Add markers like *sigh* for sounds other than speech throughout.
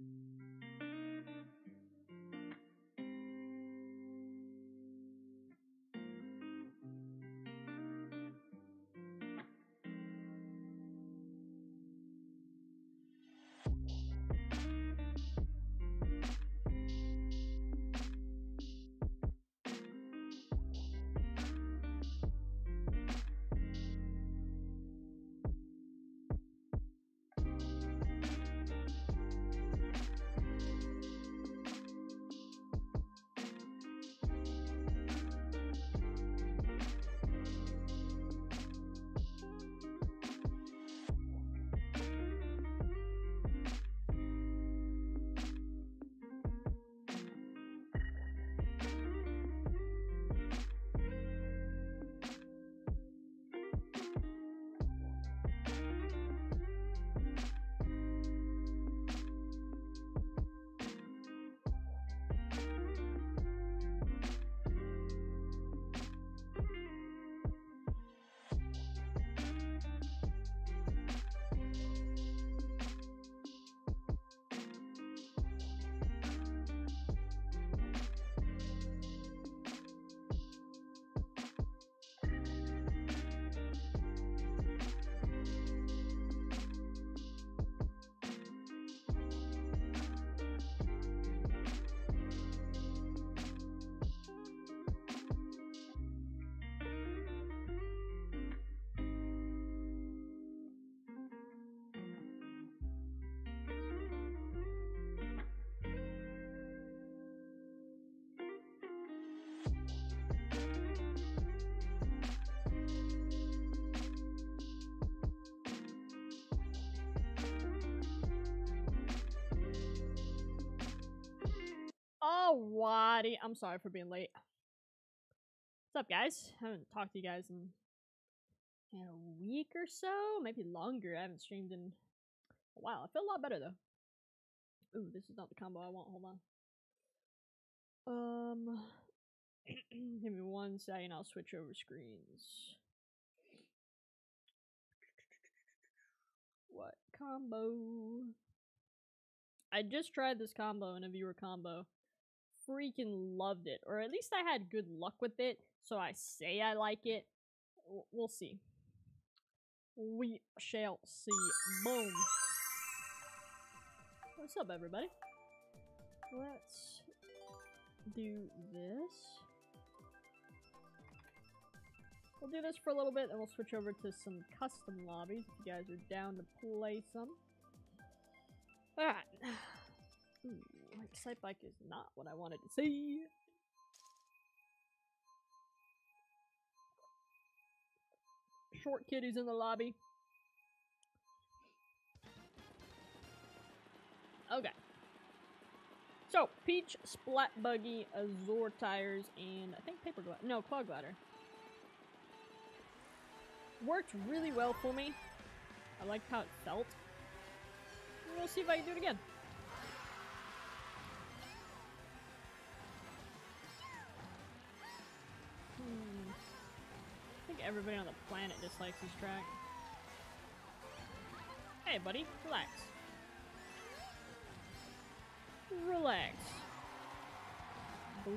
Mm-hmm. Alrighty. I'm sorry for being late. What's up, guys? I haven't talked to you guys in, in a week or so, maybe longer. I haven't streamed in a while. I feel a lot better though. Ooh, this is not the combo I want. Hold on. Um, *clears throat* give me one second. I'll switch over screens. What combo? I just tried this combo in a viewer combo. Freaking loved it. Or at least I had good luck with it. So I say I like it. We'll see. We shall see. Boom. What's up, everybody? Let's do this. We'll do this for a little bit, and we'll switch over to some custom lobbies if you guys are down to play some. Alright. *sighs* Ooh, Excitebike is not what I wanted to see. Short kid kitties in the lobby. Okay. So, Peach, Splat Buggy, Azure Tires, and I think Paper Glider. No, Quad Glider. Worked really well for me. I liked how it felt. We'll see if I can do it again. Everybody on the planet dislikes this track. Hey, buddy, relax. Relax. We'll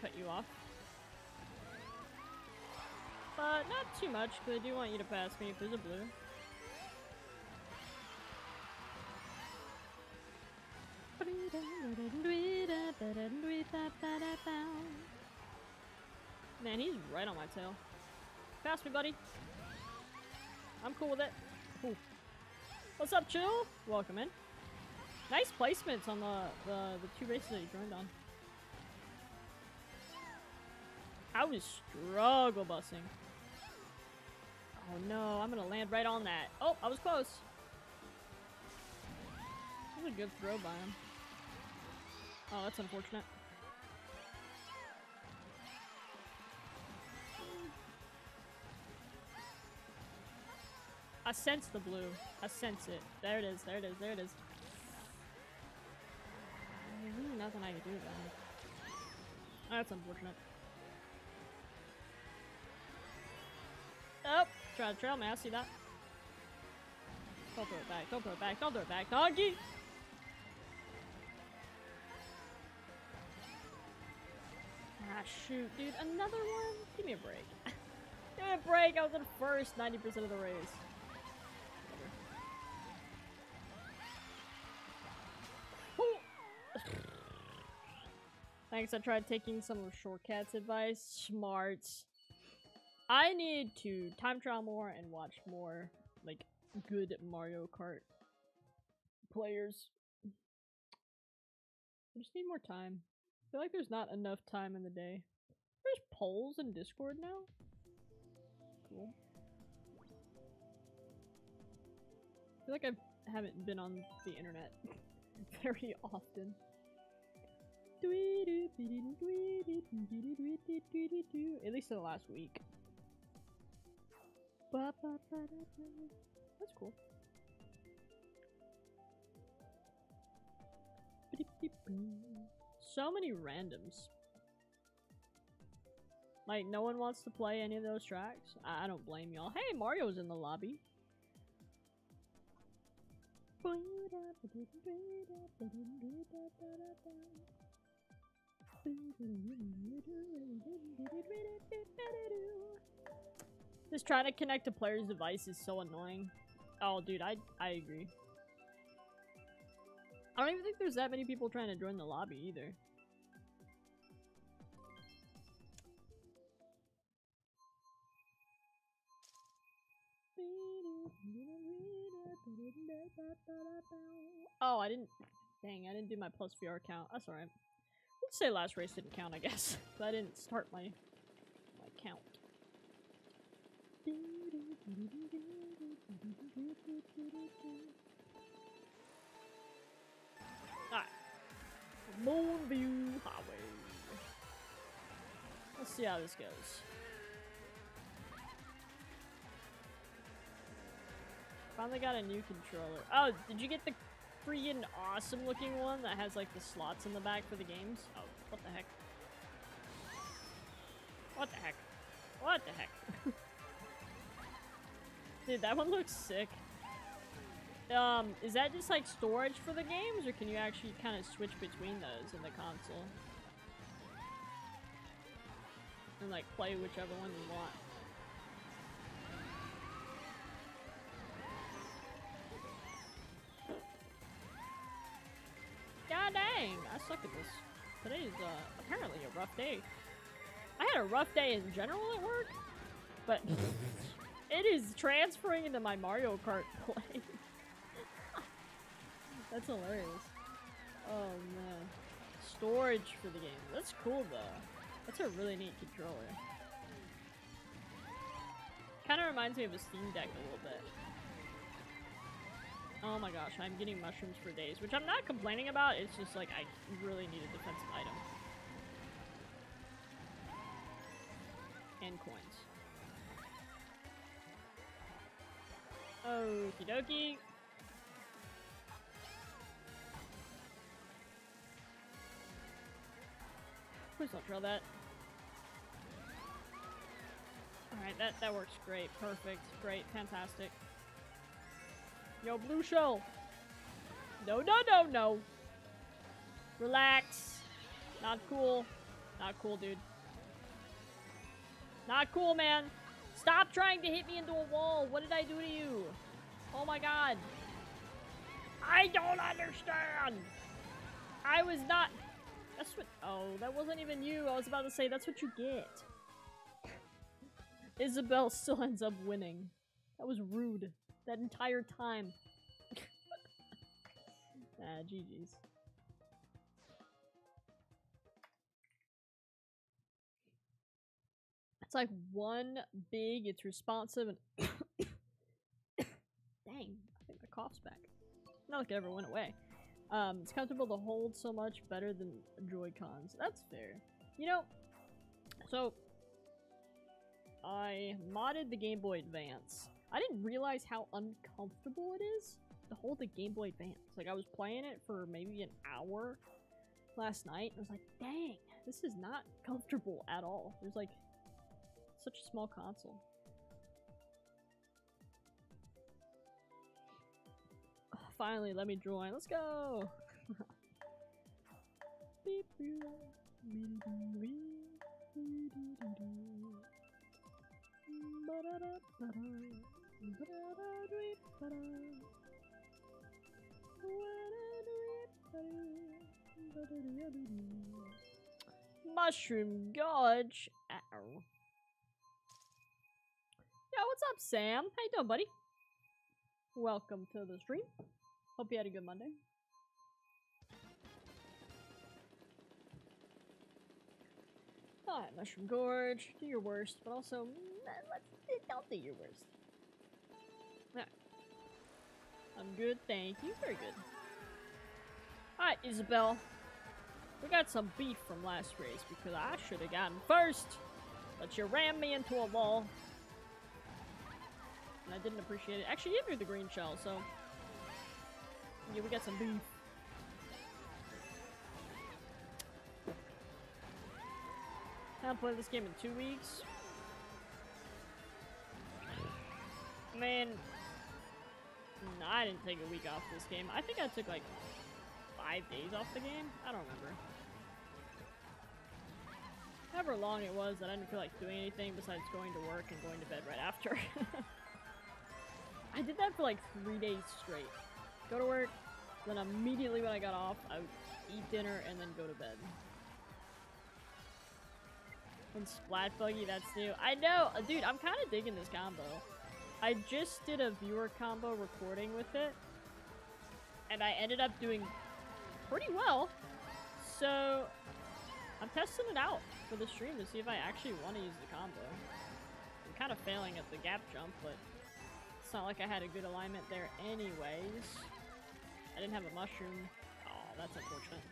cut you off. But not too much, because I do want you to pass me if there's a blue. Man, he's right on my tail. Pass me, buddy. I'm cool with it. Cool. What's up, Chill? Welcome in. Nice placements on the, the, the two races that you joined on. I was struggle busing. Oh no, I'm gonna land right on that. Oh, I was close. That was a good throw by him. Oh, that's unfortunate. I sense the blue. I sense it. There it is, there it is, there it is. There's really nothing I can do about it. Oh, that's unfortunate. Oh, try to trail me. I see that. Don't throw it back. Don't throw it back. Don't throw it back. Donkey! Ah, shoot, dude. Another one? Give me a break. *laughs* Give me a break. I was in first 90% of the race. *sighs* Thanks, I tried taking some of Shortcat's advice. Smart. I need to time trial more and watch more, like, good Mario Kart players. I just need more time. I feel like there's not enough time in the day. There's polls in Discord now? Cool. I feel like I haven't been on the internet *laughs* very often. At least in the last week. That's cool. So many randoms. Like, no one wants to play any of those tracks? I, I don't blame y'all. Hey, Mario's in the lobby. Just trying to connect a player's device is so annoying. Oh, dude, I I agree. I don't even think there's that many people trying to join the lobby either. Oh, I didn't. Dang, I didn't do my plus VR count. That's alright. Let's say last race didn't count, I guess. *laughs* I didn't start my my count. Moonview Highway. Let's see how this goes. Finally got a new controller. Oh, did you get the freaking awesome looking one that has like the slots in the back for the games? Oh, what the heck? What the heck? What the heck? *laughs* Dude, that one looks sick. Um, is that just like storage for the games, or can you actually kind of switch between those in the console? And like play whichever one you want. God dang, I suck at this. Today's uh, apparently a rough day. I had a rough day in general at work, but *laughs* it is transferring into my Mario Kart *laughs* play. That's hilarious. Oh man. Storage for the game. That's cool though. That's a really neat controller. Kind of reminds me of a Steam Deck a little bit. Oh my gosh, I'm getting mushrooms for days, which I'm not complaining about, it's just like I really need a defensive item. And coins. Okie dokie. Please don't drill that. Alright, that, that works great. Perfect. Great. Fantastic. Yo, blue shell! No, no, no, no! Relax. Not cool. Not cool, dude. Not cool, man. Stop trying to hit me into a wall. What did I do to you? Oh my god. I don't understand. I was not... That's what... Oh, that wasn't even you. I was about to say, that's what you get. Isabelle still ends up winning. That was rude. That entire time. *laughs* ah, GG's. It's like one big, it's responsive, and *coughs* *coughs* *coughs* dang, I think my cough's back. Not like it ever went away. Um, it's comfortable to hold so much better than Joy-Cons. That's fair. You know, so I modded the Game Boy Advance. I didn't realize how uncomfortable it is to hold the Game Boy Advance. Like, I was playing it for maybe an hour last night, and I was like, dang, this is not comfortable at all. There's like such a small console. Finally, let me join. Let's go! Mushroom Gorge. Ow. Yo, what's up, Sam? How you doing, buddy? Welcome to the stream. Hope you had a good Monday. Alright, Mushroom Gorge. Do your worst, but also, mm, let's don't do your worst. Alright. I'm good, thank you. Very good. Alright, Isabelle. We got some beef from last race because I should have gotten first, but you rammed me into a wall and I didn't appreciate it. Actually, you threw the green shell, so... Yeah, we got some beef. I haven't played this game in two weeks. Man, I didn't take a week off this game. I think I took like five days off the game. I don't remember. However long it was that I didn't feel like doing anything besides going to work and going to bed right after. *laughs* I did that for like three days straight. Go to work, then immediately when I got off, I would eat dinner and then go to bed. And Splat Buggy, that's new. I know! Uh, dude, I'm kind of digging this combo. I just did a viewer combo recording with it. And I ended up doing pretty well. So, I'm testing it out for the stream to see if I actually want to use the combo. I'm kind of failing at the gap jump, but it's not like I had a good alignment there anyways. I didn't have a mushroom. Oh, that's unfortunate.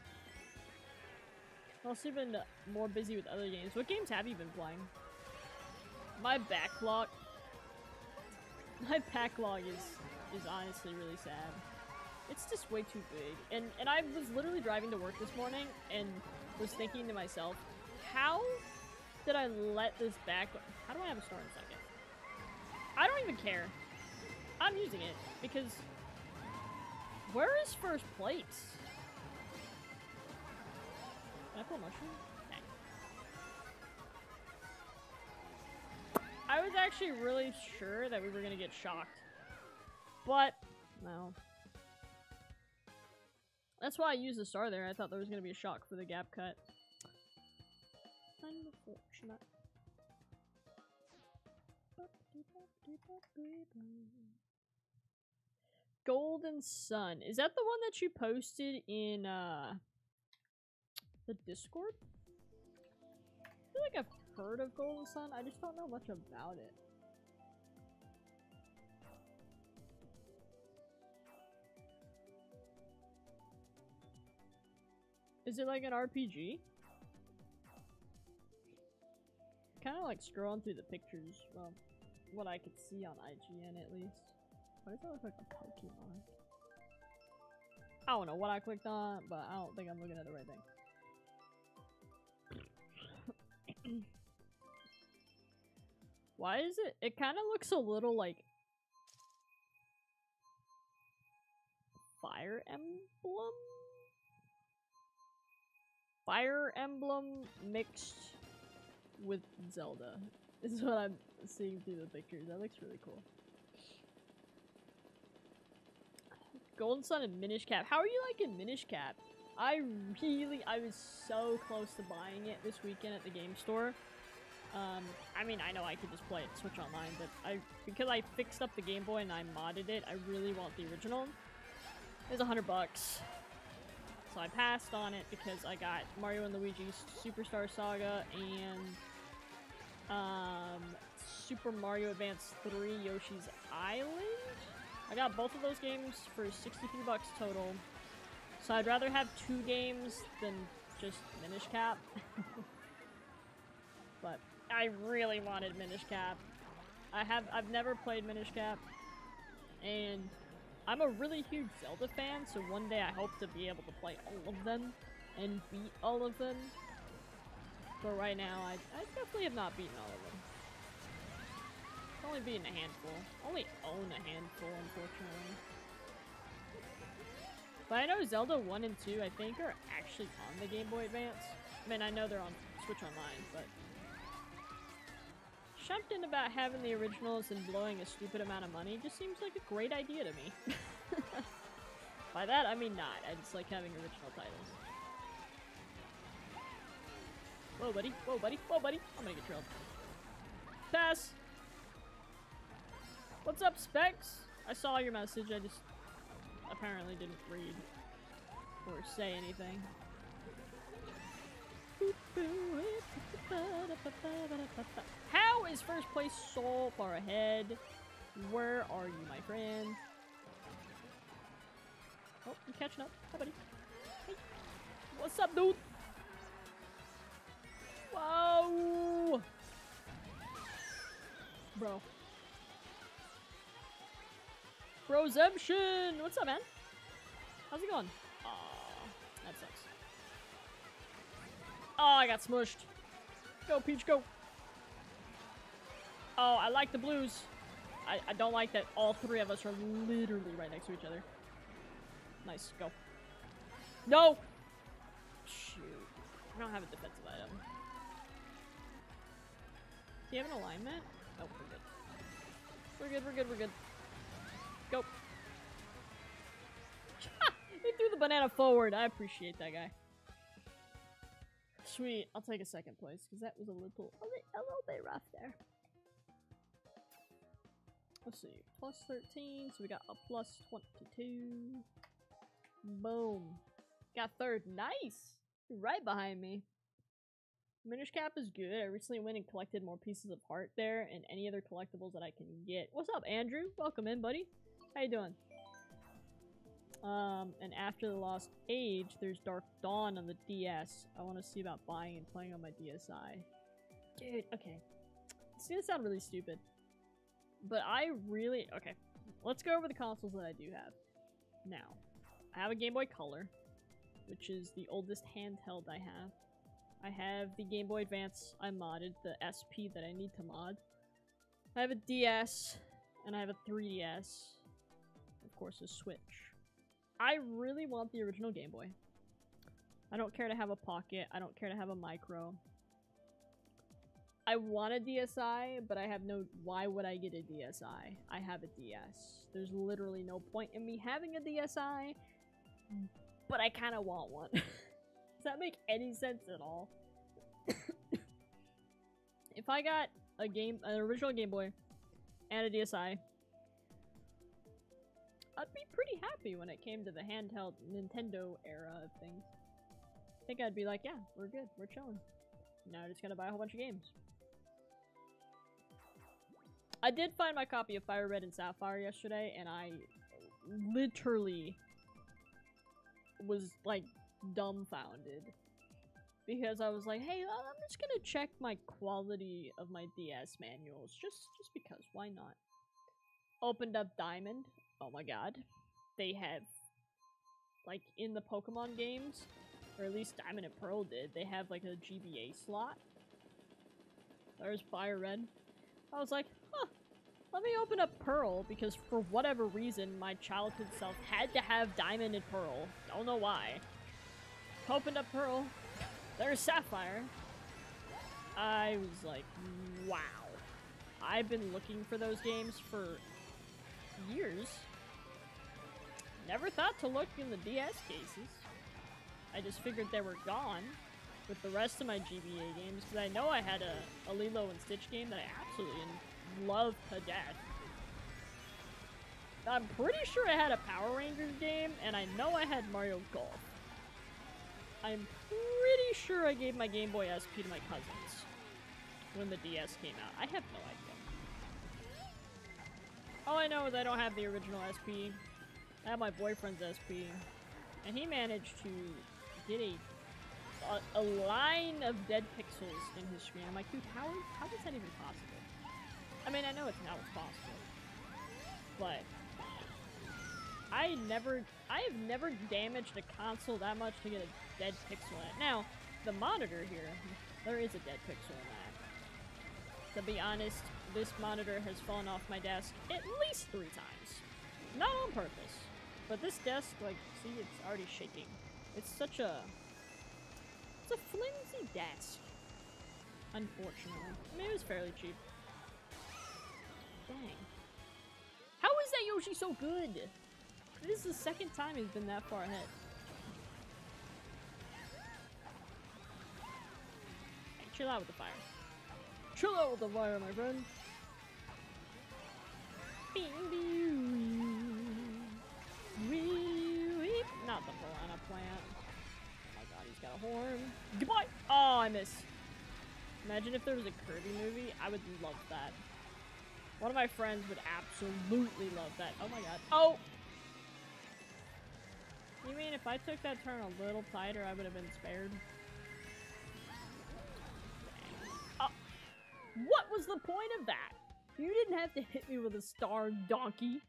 I've also been more busy with other games. What games have you been playing? My backlog... *laughs* My backlog is, is honestly really sad. It's just way too big. And, and I was literally driving to work this morning and was thinking to myself, how did I let this back... How do I have a star in a second? I don't even care. I'm using it because... Where is first place? Can I pull mushroom? I was actually really sure that we were gonna get shocked. But, no. That's why I used the star there. I thought there was gonna be a shock for the gap cut. Unfortunate. Golden Sun. Is that the one that you posted in uh the Discord? I feel like I've heard of Golden Sun. I just don't know much about it. Is it like an RPG? Kind of like scrolling through the pictures, well, what I could see on IGN at least. Why does that look like a Pokemon? I don't know what I clicked on, but I don't think I'm looking at the right thing. *coughs* Why is it? It kind of looks a little like Fire Emblem? Fire Emblem mixed with Zelda. This is what I'm seeing through the pictures. That looks really cool. Golden Sun and Minish Cap. How are you liking Minish Cap? I really, I was so close to buying it this weekend at the game store. Um, I mean, I know I could just play it Switch Online, but I because I fixed up the Game Boy and I modded it, I really want the original. It was a hundred bucks. So I passed on it because I got Mario and Luigi's Superstar Saga and um, Super Mario Advance 3 Yoshi's Island. I got both of those games for 63 bucks total. So I'd rather have two games than just Minish Cap. *laughs* but I really wanted Minish Cap. I have I've never played Minish Cap. And I'm a really huge Zelda fan, so one day I hope to be able to play all of them and beat all of them. But right now, I, I definitely have not beaten all of them. Only being a handful. Only own a handful, unfortunately. But I know Zelda 1 and 2, I think, are actually on the Game Boy Advance. I mean, I know they're on Switch Online, but... Something about having the originals and blowing a stupid amount of money just seems like a great idea to me. *laughs* By that, I mean not. I just like having original titles. Whoa, buddy. Whoa, buddy. Whoa, buddy. I'm gonna get trailed. Pass! What's up, Specs? I saw your message. I just apparently didn't read or say anything. How is first place so far ahead? Where are you, my friend? Oh, you catching up. Hi, buddy. Hey. What's up, dude? Whoa! Bro. Brozemption! What's up, man? How's it going? Aw, that sucks. Oh, I got smushed. Go, Peach, go. Oh, I like the blues. I, I don't like that all three of us are literally right next to each other. Nice, go. No! Shoot. I don't have a defensive item. Do you have an alignment? Oh, we're good. We're good, we're good, we're good. Go. he threw the banana forward. I appreciate that guy. Sweet. I'll take a second place because that was a little, a, li a little bit rough there. Let's see. Plus 13, so we got a plus 22. Boom. Got third. Nice! You're right behind me. Minish Cap is good. I recently went and collected more pieces of heart there and any other collectibles that I can get. What's up, Andrew? Welcome in, buddy. How you doing? Um, and after the Lost Age, there's Dark Dawn on the DS. I want to see about buying and playing on my DSi. Dude, okay. It's gonna sound really stupid. But I really- okay. Let's go over the consoles that I do have. Now, I have a Game Boy Color, which is the oldest handheld I have. I have the Game Boy Advance I modded, the SP that I need to mod. I have a DS, and I have a 3DS. Of course, a Switch. I really want the original Game Boy. I don't care to have a pocket. I don't care to have a micro. I want a DSi, but I have no- why would I get a DSi? I have a DS. There's literally no point in me having a DSi, but I kind of want one. *laughs* Does that make any sense at all? *coughs* if I got a game, an original Game Boy, and a DSi, I'd be pretty happy when it came to the handheld Nintendo era of things. I think I'd be like, yeah, we're good, we're chilling. Now I'm just gotta buy a whole bunch of games. I did find my copy of Fire Red and Sapphire yesterday, and I literally was like dumbfounded because I was like, "Hey, I'm just gonna check my quality of my DS manuals, just just because. Why not?" Opened up Diamond. Oh my god, they have like in the Pokemon games, or at least Diamond and Pearl did. They have like a GBA slot. There's Fire Red. I was like, huh. Let me open up Pearl because for whatever reason my childhood self had to have Diamond and Pearl. Don't know why. Opened up Pearl. There's Sapphire. I was like, wow. I've been looking for those games for years. Never thought to look in the DS cases. I just figured they were gone with the rest of my GBA games because I know I had a, a Lilo and Stitch game that I absolutely love to death. I'm pretty sure I had a Power Rangers game, and I know I had Mario Golf. I'm pretty sure I gave my Game Boy SP to my cousins when the DS came out. I have no idea. All I know is I don't have the original SP. I have my boyfriend's SP, and he managed to get a a, a line of dead pixels in his screen. I'm like, dude, how how is that even possible? I mean, I know it's not possible, but I never, I have never damaged a console that much to get a dead pixel in. Now, the monitor here, there is a dead pixel in that. To be honest, this monitor has fallen off my desk at least three times. Not on purpose, but this desk, like, see, it's already shaking. It's such a, it's a flimsy desk. Unfortunately. I mean, it was fairly cheap. Dang. How is that Yoshi so good? This is the second time he's been that far ahead. Hey, chill out with the fire. Chill out with the fire, my friend. Not the piranha plant. Oh my god, he's got a horn. Goodbye! Oh, I missed. Imagine if there was a Kirby movie. I would love that. One of my friends would absolutely love that. Oh my god. Oh! You mean if I took that turn a little tighter, I would have been spared? Oh. What was the point of that? You didn't have to hit me with a star, donkey.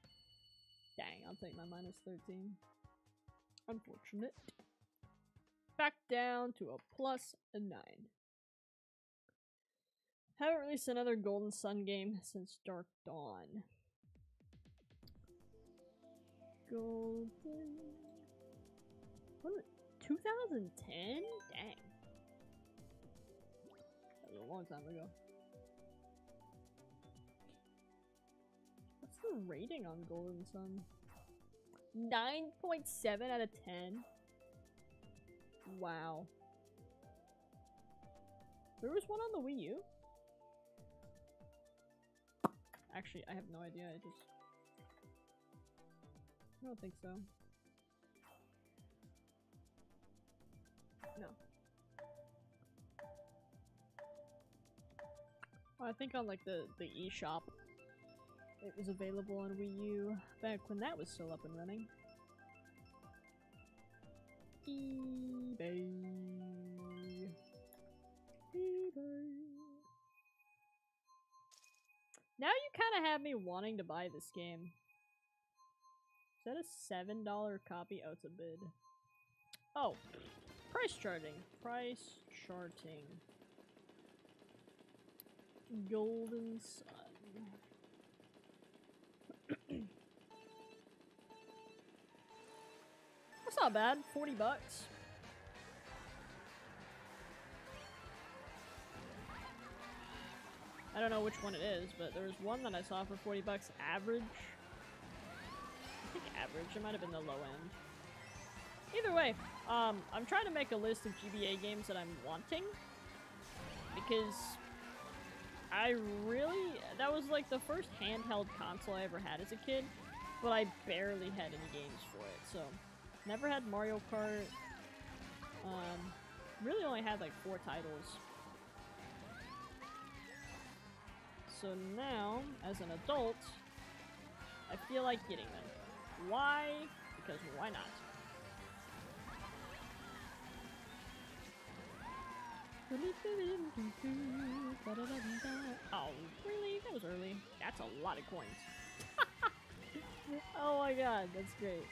Dang, I'll take my minus 13. Unfortunate. Back down to a plus a 9. Haven't released another Golden Sun game since Dark Dawn. Golden... What? 2010? Dang. That was a long time ago. Rating on Golden Sun? 9.7 out of 10? Wow. There was one on the Wii U? Actually, I have no idea. I just... I don't think so. No. Well, I think on like the the eShop, it was available on Wii U back when that was still up and running. eBay. eBay. Now you kind of have me wanting to buy this game. Is that a seven dollar copy? Oh, it's a bid. Oh, price charting. Price charting. Golden Sun. That's not bad. 40 bucks. I don't know which one it is, but there was one that I saw for 40 bucks average. I think average. It might have been the low end. Either way, um, I'm trying to make a list of GBA games that I'm wanting. Because I really... That was like the first handheld console I ever had as a kid. But I barely had any games for it, so... Never had Mario Kart. Um, really only had like four titles. So now, as an adult, I feel like getting them. Why? Because why not? Oh, really? That was early. That's a lot of coins. *laughs* oh my god, that's great.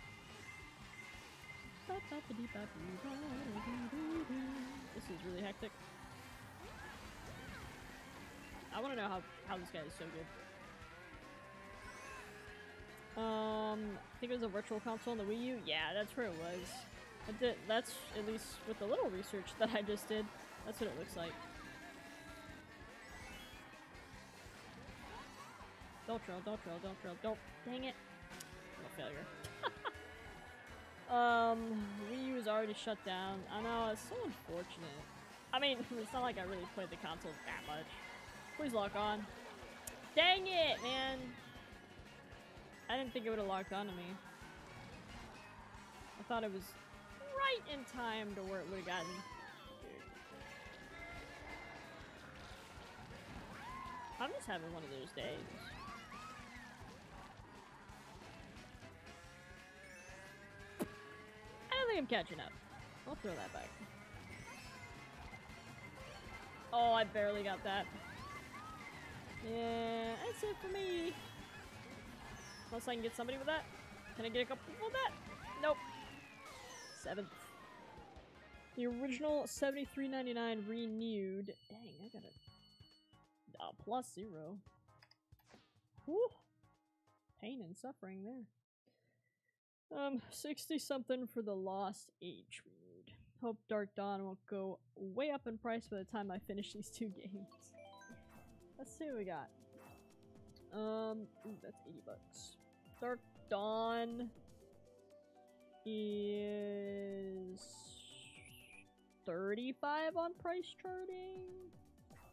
This is really hectic. I want to know how, how this guy is so good. Um, I think it was a virtual console on the Wii U. Yeah, that's where it was. That's, at least with the little research that I just did, that's what it looks like. Don't trail, don't trail, don't trail, don't. Dang it. No failure. *laughs* um, Wii U is already shut down. I know, it's so unfortunate. I mean, *laughs* it's not like I really played the console that much. Please lock on. Dang it, man! I didn't think it would have locked onto me. I thought it was right in time to where it would have gotten. I'm just having one of those days. I'm catching up. I'll throw that back. Oh, I barely got that. Yeah, that's it for me. Unless I can get somebody with that. Can I get a couple people with that? Nope. Seventh. The original 73.99 renewed. Dang, I got a uh, plus zero. Whew. Pain and suffering there. Um, 60 something for the Lost Age. Hope Dark Dawn won't go way up in price by the time I finish these two *laughs* games. Let's see what we got. Um, ooh, that's 80 bucks. Dark Dawn is 35 on price charting.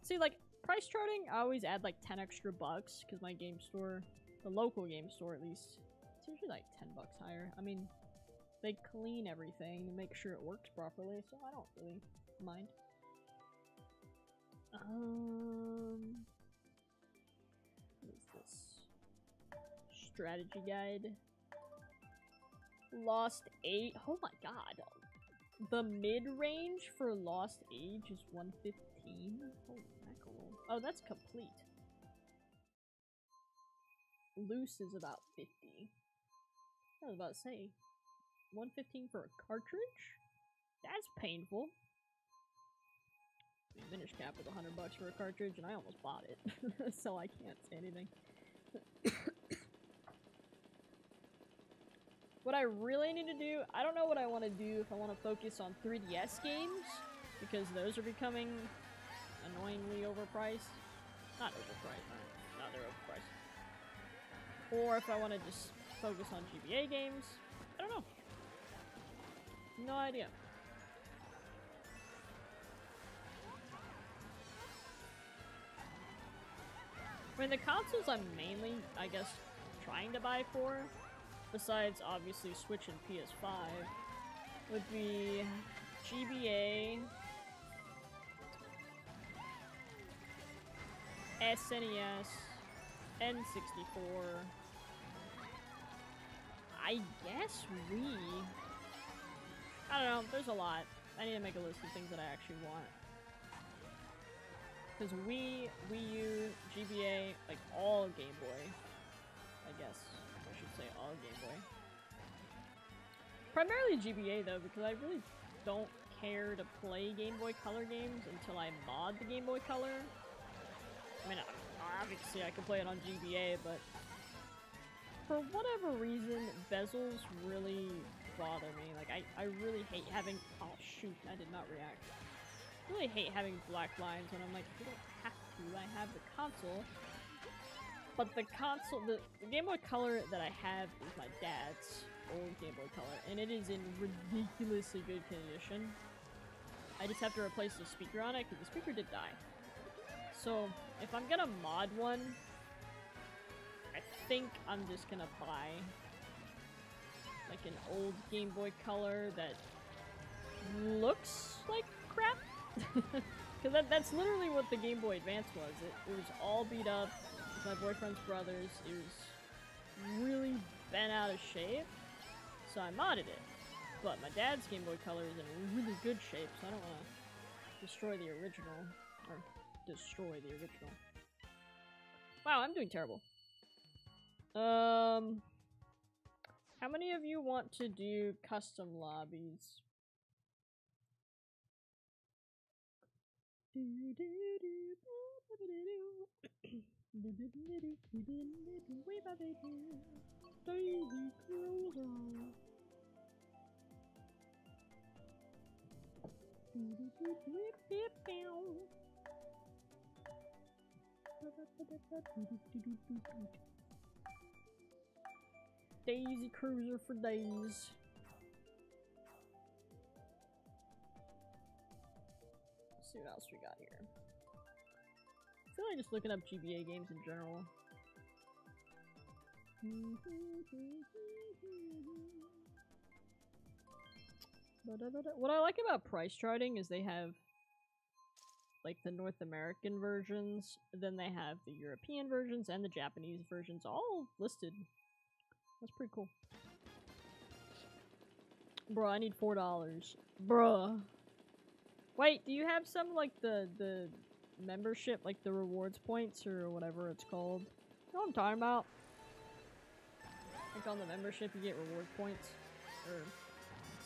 See, like, price charting, I always add like 10 extra bucks because my game store, the local game store at least, it's usually like 10 bucks higher. I mean, they clean everything to make sure it works properly, so I don't really mind. Um, what is this? strategy guide. Lost Age. Oh my god. The mid-range for Lost Age is 115? Holy mackerel. Oh, that's complete. Loose is about 50. I was about to say. 115 for a cartridge? That's painful. Minish Cap with 100 bucks for a cartridge, and I almost bought it, *laughs* so I can't say anything. *coughs* What I really need to do, I don't know what I want to do if I want to focus on 3DS games, because those are becoming annoyingly overpriced. Not overpriced, not, they're overpriced. Or if I want to just focus on GBA games. I don't know. No idea. I mean, the consoles I'm mainly, I guess, trying to buy for besides obviously Switch and PS5, would be GBA SNES, N64. I guess we... I don't know, there's a lot. I need to make a list of things that I actually want. Because Wii, Wii U, GBA, like all Game Boy. I guess I should say all Game Boy. Primarily GBA though, because I really don't care to play Game Boy Color games until I mod the Game Boy Color. I mean, obviously I can play it on GBA, but for whatever reason, bezels really bother me. Like, I, I really hate having- oh shoot, I did not react. I really hate having black lines when I'm like, you don't have to, I have the console. But the console, the, the Game Boy Color that I have is my dad's old Game Boy Color, and it is in ridiculously good condition. I just have to replace the speaker on it, because the speaker did die. So, if I'm gonna mod one, think I'm just gonna buy like an old Game Boy Color that looks like crap. *laughs* Because that, that's literally what the Game Boy Advance was. It, it was all beat up. My boyfriend's brother's. It was really bent out of shape. So I modded it. But my dad's Game Boy Color is in really good shape, so I don't want to destroy the original. Or destroy the original. Wow, I'm doing terrible. Um, how many of you want to do custom lobbies? Daisy Cruiser. For days. Let's see what else we got here. I feel like just looking up GBA games in general. *laughs* What I like about PriceCharting is they have like the North American versions, then they have the European versions and the Japanese versions all listed. That's pretty cool. Bro, I need four dollars. Bruh. Wait, do you have some like the the membership, like the rewards points or whatever it's called? You know what I'm talking about? Like on the membership you get reward points. Or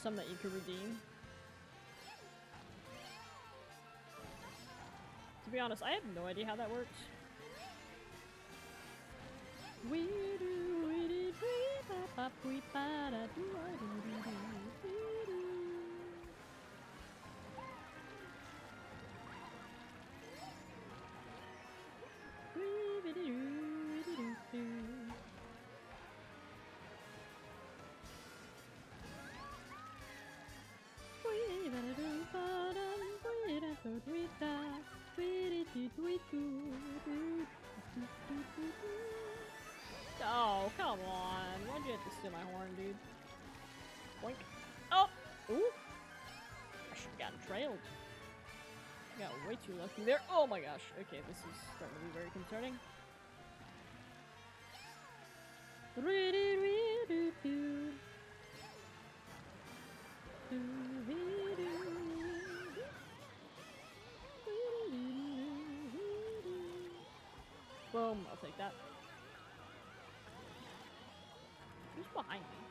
some that you could redeem. To be honest, I have no idea how that works. We do, ba ba da do do do do. Way too lucky there. Oh my gosh. Okay, this is starting to be very concerning. Boom, I'll take that. Who's behind me?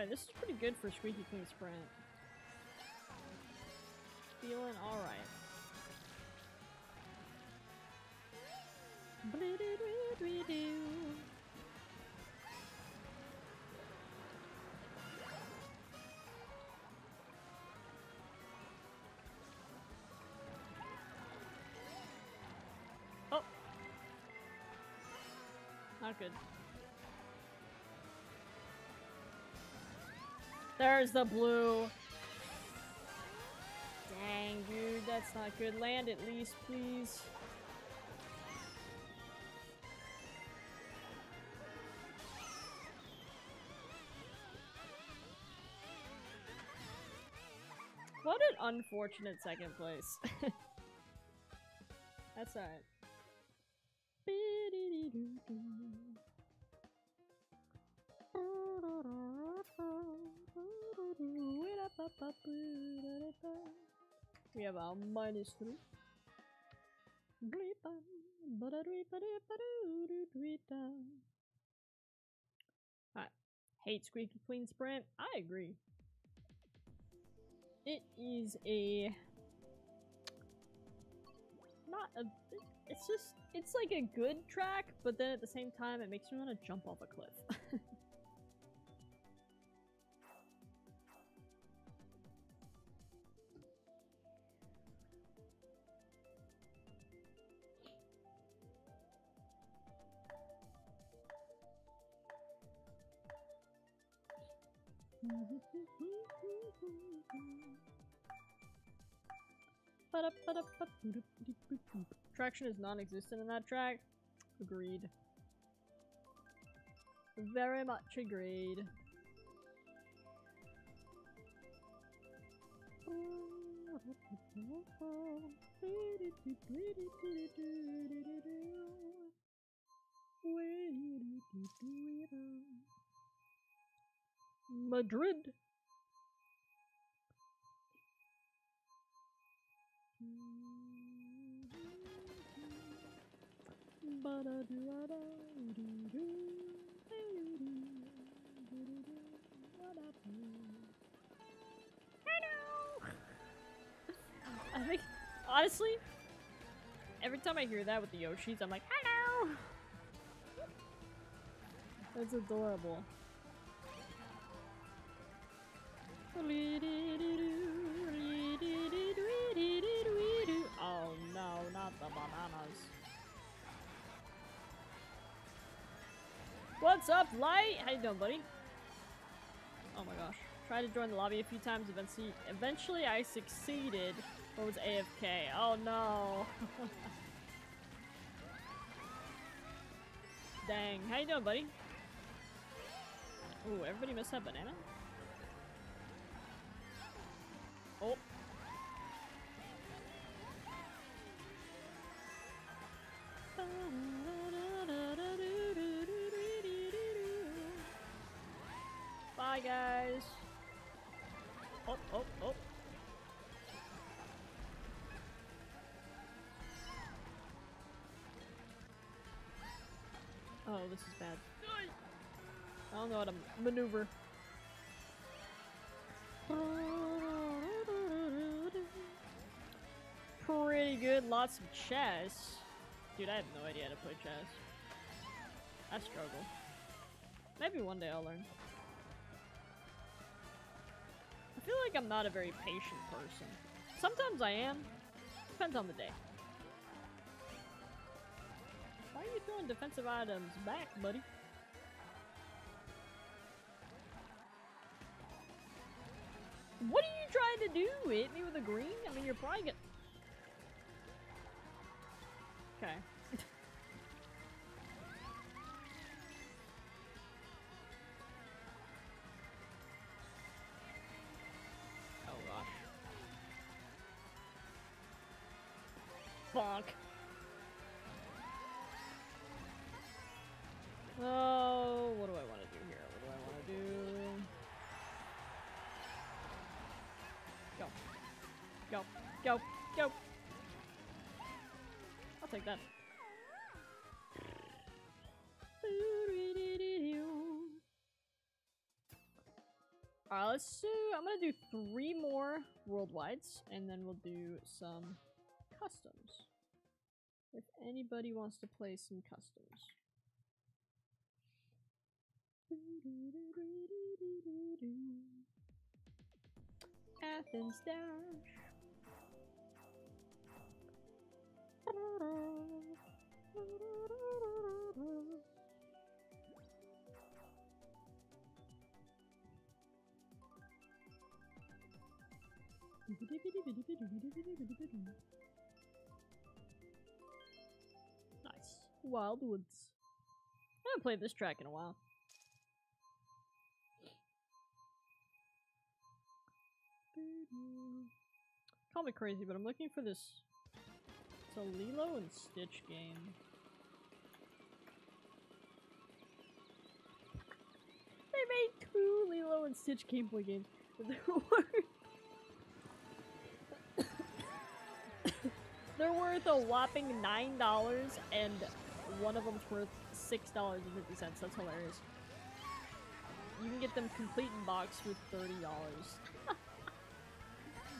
Alright, this is pretty good for Squeaky Clean Sprint. Feeling alright. Oh. Not good. There's the blue. Dang, dude, that's not good. Land at least, please. What an unfortunate second place. *laughs* That's alright. Our minus three. Hate squeaky clean sprint. I agree. It is a not a it's just it's like a good track, but then at the same time it makes me want to jump off a cliff. *laughs* Traction is non-existent in that track. Agreed. Very much agreed. Madrid. *laughs* I think, honestly, every time I hear that with the Yoshis, I'm like, hello! That's adorable. Oh no, not the bananas. What's up, Light? How you doing, buddy? Oh my gosh. Tried to join the lobby a few times, eventually, eventually I succeeded, but was AFK. Oh no. *laughs* Dang. How you doing, buddy? Ooh, everybody missed that banana? Oh. Guys. Oh, oh, oh. Oh, this is bad. I don't know how to maneuver. Pretty good, lots of chess. Dude, I have no idea how to play chess. I struggle. Maybe one day I'll learn. I feel like I'm not a very patient person. Sometimes I am. Depends on the day. Why are you throwing defensive items back, buddy? What are you trying to do? Hit me with a green? I mean, you're probably gonna... Okay. Go. Go. Go. I'll take that. Alright, let's do. I'm gonna do three more worldwides, and then we'll do some customs. If anybody wants to play some customs. Athens Dash. Nice. Wildwoods. I haven't played this track in a while. Call me crazy, but I'm looking for this. It's a Lilo and Stitch game. They made two Lilo and Stitch gameplay games. They're worth a whopping nine dollars, and one of them's worth six dollars and fifty cents. That's hilarious. You can get them complete in box for thirty dollars. *laughs*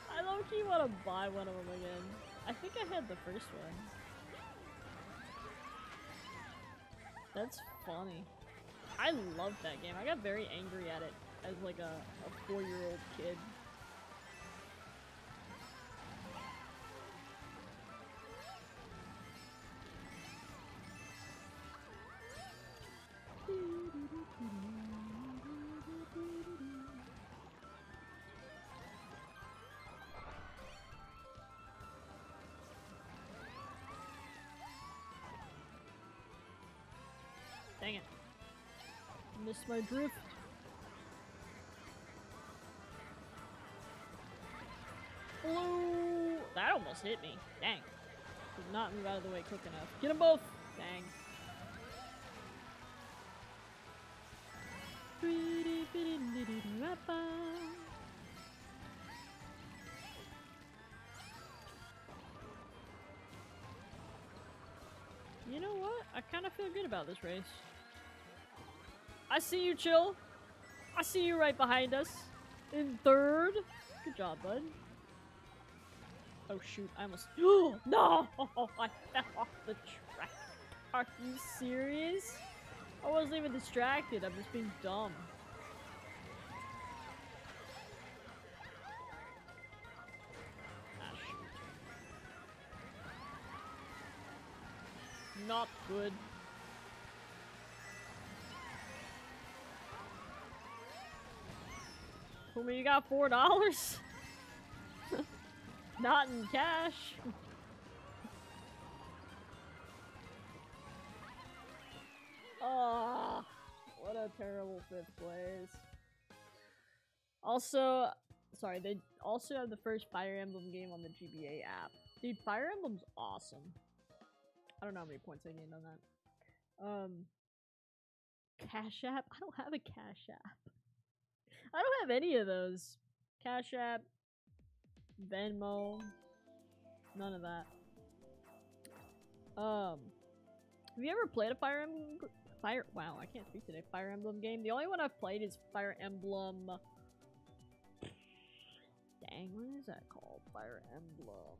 I low key want to buy one of them again. I think I had the first one. That's funny. I love that game. I got very angry at it as like a, a four-year-old kid. Missed my drift. Blue! That almost hit me. Dang. Did not move out of the way quick enough. Get them both! Dang. You know what? I kind of feel good about this race. I see you, Chill. I see you right behind us. In third. Good job, bud. Oh shoot, I almost- *gasps* No! *laughs* I fell off the track. Are you serious? I wasn't even distracted, I'm just being dumb. Ah. Not good. Homie, you got four dollars? *laughs* Not in cash. Oh, what a terrible fifth place. Also, sorry, they also have the first Fire Emblem game on the GBA app. Dude, Fire Emblem's awesome. I don't know how many points I gained on that. Um, Cash App? I don't have a Cash App. I don't have any of those. Cash App, Venmo, none of that. Um, have you ever played a Fire Emblem? Fire? Wow, I can't speak today. Fire Emblem game. The only one I've played is Fire Emblem. Dang, what is that called? Fire Emblem.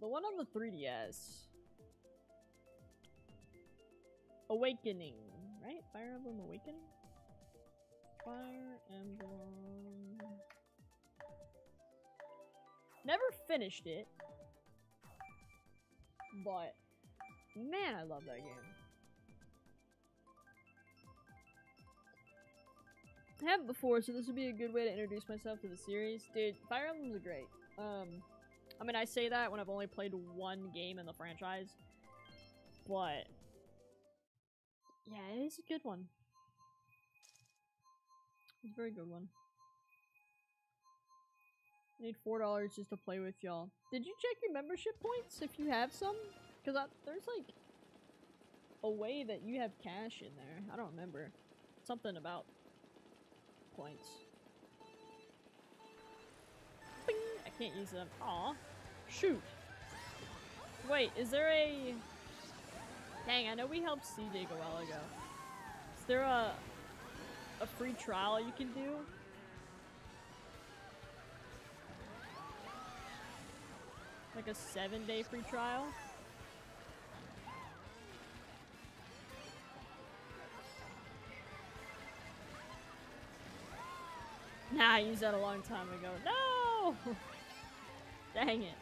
The one on the 3DS. Awakening, right? Fire Emblem Awakening. Fire Emblem. Never finished it. But, man, I love that game. I haven't before, so this would be a good way to introduce myself to the series. Dude, Fire Emblems are great. Um, I mean, I say that when I've only played one game in the franchise. But, yeah, it is a good one. It's a very good one. I need four dollars just to play with y'all. Did you check your membership points if you have some? Because there's like a way that you have cash in there. I don't remember. Something about points. Bing! I can't use them. Aw. Shoot. Wait, is there a... Dang, I know we helped CJ a while ago. Is there a a free trial you can do? Like a seven day free trial? Nah, I used that a long time ago. No! *laughs* Dang it.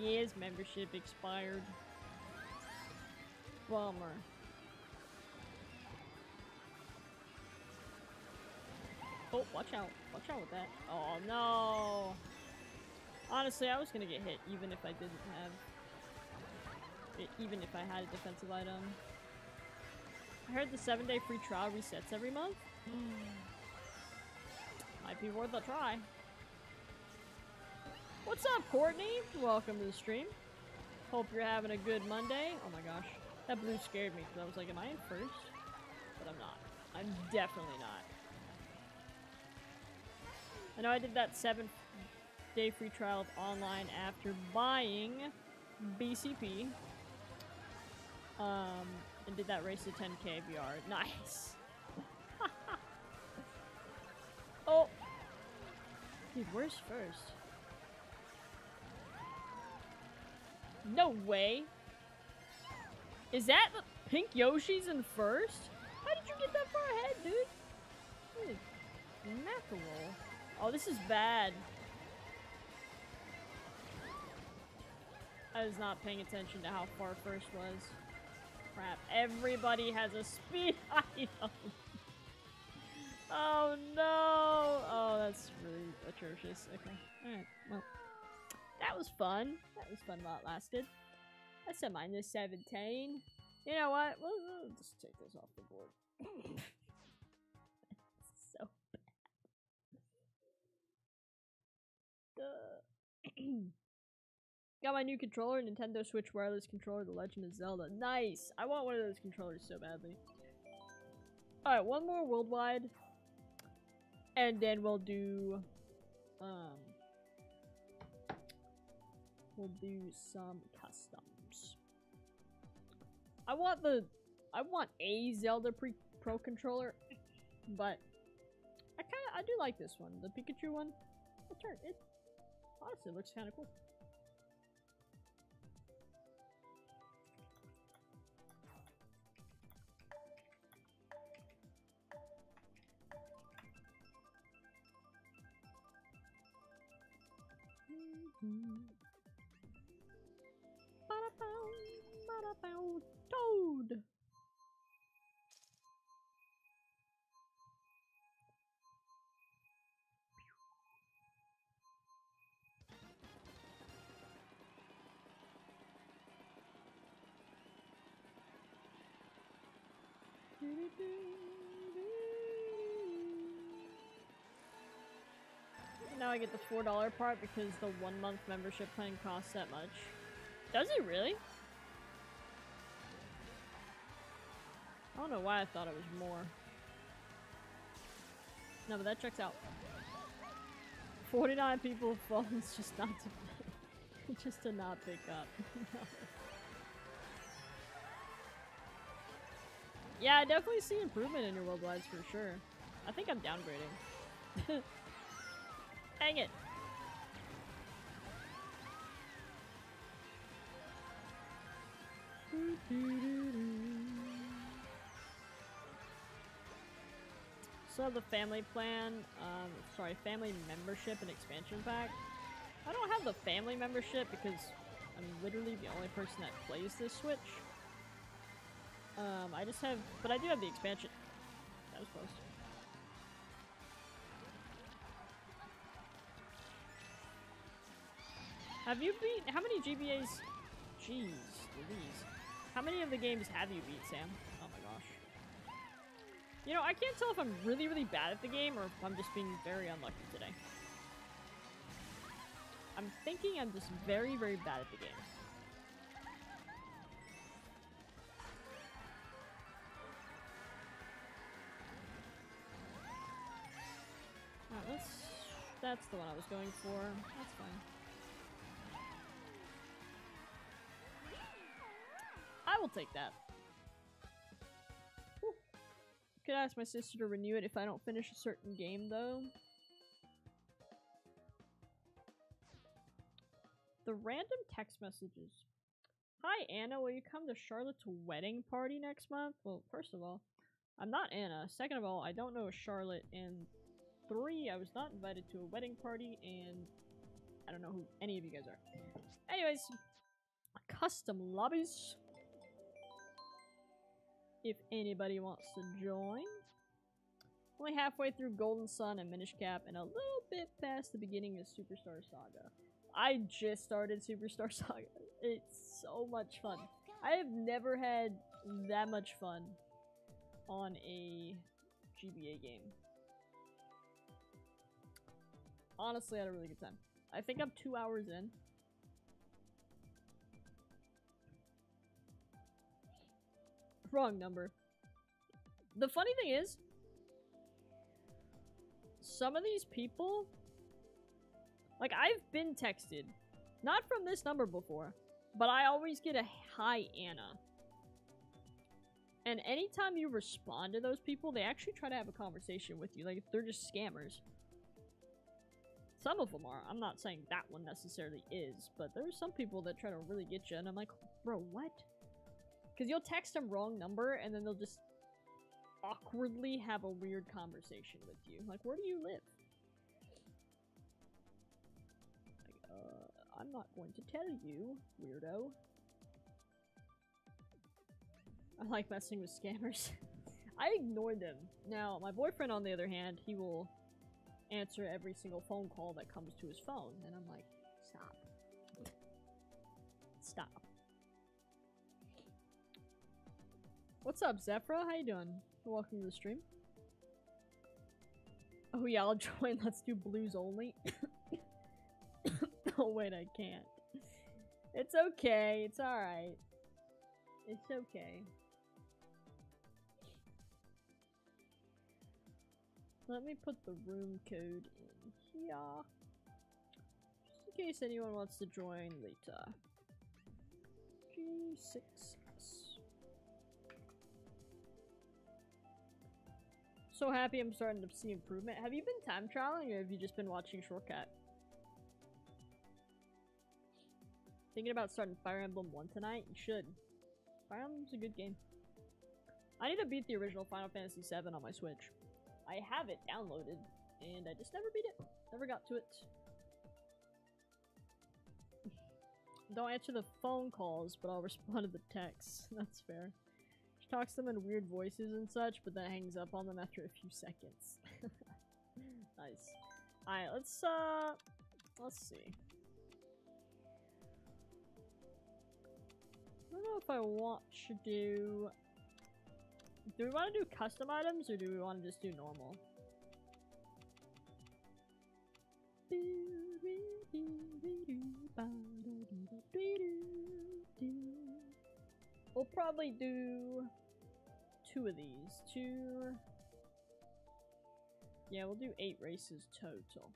Yes, membership expired. Bummer. Oh, watch out. Watch out with that. Oh, no. Honestly, I was gonna get hit even if I didn't have... Even if I had a defensive item. I heard the 7-day free trial resets every month. Hmm. Might be worth a try. What's up, Courtney? Welcome to the stream. Hope you're having a good Monday. Oh my gosh. That blue scared me because I was like, am I in first? But I'm not. I'm definitely not. I know I did that seven day free trial online after buying BCP. Um, and did that race to 10k VR. *laughs* Nice. *laughs* oh. Dude, where's first? No way. Is that the pink Yoshi's in first? How did you get that far ahead, dude? Mackerel. Oh, this is bad. I was not paying attention to how far first was. Crap. Everybody has a *laughs* speed item. oh no! Oh, that's really atrocious. Okay. Alright, well. That was fun. That was fun while it lasted. That's a minus 17. You know what? We'll, we'll just take this off the board. *laughs* so bad. *clears throat* Got my new controller, Nintendo Switch wireless controller, The Legend of Zelda. Nice! I want one of those controllers so badly. Alright, one more worldwide. And then we'll do... Um... We'll do some customs. I want the... I want a Zelda pre Pro controller. But... I kinda... I do like this one. The Pikachu one. It, it honestly looks kinda cool. Mm-hmm. Toad! Now I get the $4 part because the one month membership plan costs that much. Does it really? I don't know why I thought it was more. No, but that checks out. 49 people phones just not to *laughs* just to not pick up. *laughs* Yeah, I definitely see improvement in your worldwides for sure. I think I'm downgrading. *laughs* Hang it! So the family plan, um, sorry, family membership and expansion pack. I don't have the family membership because I'm literally the only person that plays this Switch. Um, I just have, but I do have the expansion. That was close. Have you beat, how many GBAs, jeez, Louise. How many of the games have you beat, Sam? You know, I can't tell if I'm really, really bad at the game or if I'm just being very unlucky today. I'm thinking I'm just very, very bad at the game. Oh, that's, that's the one I was going for. That's fine. I will take that. Could ask my sister to renew it if I don't finish a certain game, though. The random text messages. Hi, Anna. Will you come to Charlotte's wedding party next month? Well, first of all, I'm not Anna. Second of all, I don't know a Charlotte. And three, I was not invited to a wedding party, and I don't know who any of you guys are. Anyways, custom lobbies if anybody wants to join. Only halfway through Golden Sun and Minish Cap and a little bit past the beginning of Superstar Saga. I just started Superstar *laughs* Saga. It's so much fun. I have never had that much fun on a GBA game. Honestly, I had a really good time. I think I'm two hours in. Wrong number. The funny thing is, some of these people, like I've been texted, not from this number before, but I always get a hi Anna. And anytime you respond to those people, they actually try to have a conversation with you. Like, they're just scammers. Some of them are. I'm not saying that one necessarily is, but there's some people that try to really get you, and I'm like, bro, what? Because you'll text them wrong number, and then they'll just awkwardly have a weird conversation with you. Like, where do you live? Like, uh, I'm not going to tell you, weirdo. I like messing with scammers. *laughs* I ignore them. Now, my boyfriend, on the other hand, he will answer every single phone call that comes to his phone. And I'm like, stop. What's up, Zephyra? How you doing? Welcome to the stream. Oh yeah, I'll *laughs* join. Let's do blues only. *coughs* oh wait, I can't. It's okay. It's alright. It's okay. Let me put the room code in here. Just in case anyone wants to join later. G6S. So happy I'm starting to see improvement. Have you been time traveling or have you just been watching Shortcat? Thinking about starting Fire Emblem 1 tonight? You should. Fire Emblem's a good game. I need to beat the original Final Fantasy VII on my Switch. I have it downloaded, and I just never beat it. Never got to it. *laughs* Don't answer the phone calls, but I'll respond to the texts. *laughs* That's fair. Talks them in weird voices and such, but then hangs up on them after a few seconds. *laughs* nice. Alright, let's, uh... Let's see. I don't know if I want to do do we want to do custom items or do we want to just do normal? We'll probably do two of these. Two... Yeah, we'll do eight races total.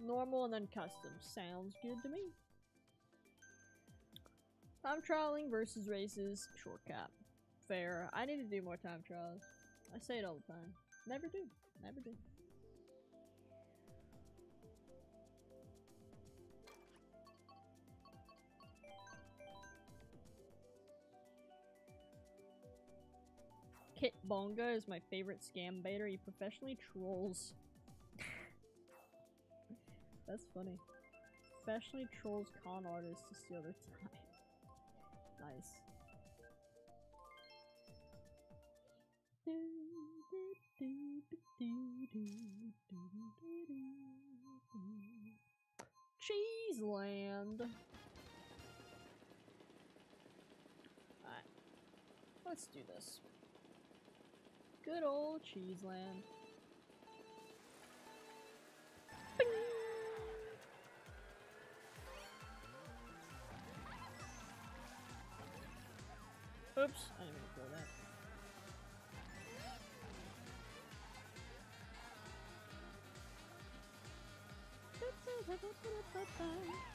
Normal and then custom. Sounds good to me. Time trialing versus races. Shortcut fair. I need to do more time trials. I say it all the time. Never do. Never do. Kit Bonga is my favorite scam baiter. He professionally trolls. *laughs* That's funny. Professionally trolls con artists to steal their time. nice. Cheeseland. Alright. Let's do this. Good old Cheeseland. Bing! Oops, I didn't mean to throw that. *laughs*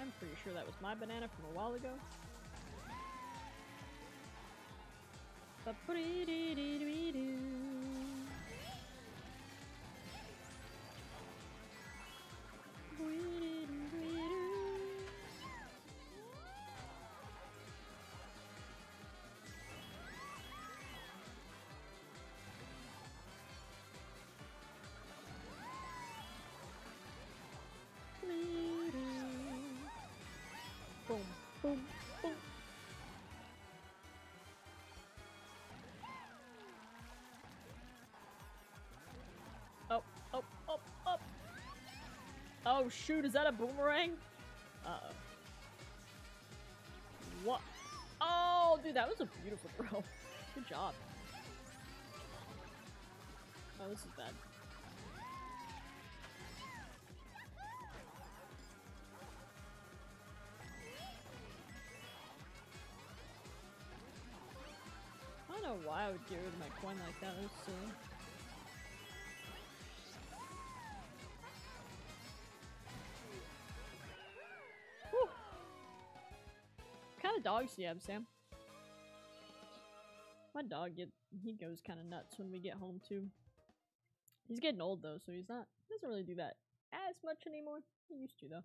I'm pretty sure that was my banana from a while ago. Boom, boom. Oh, oh, oh, oh. Oh shoot, is that a boomerang? Uh-oh. What? Oh, dude, that was a beautiful *laughs* throw. Good job. Oh, this is bad. Would get rid of my coin like that. That. Whew. What kind of dogs do you have, Sam? My dog get he goes kind of nuts when we get home too. He's getting old though, so he's not he doesn't really do that as much anymore. He used to though.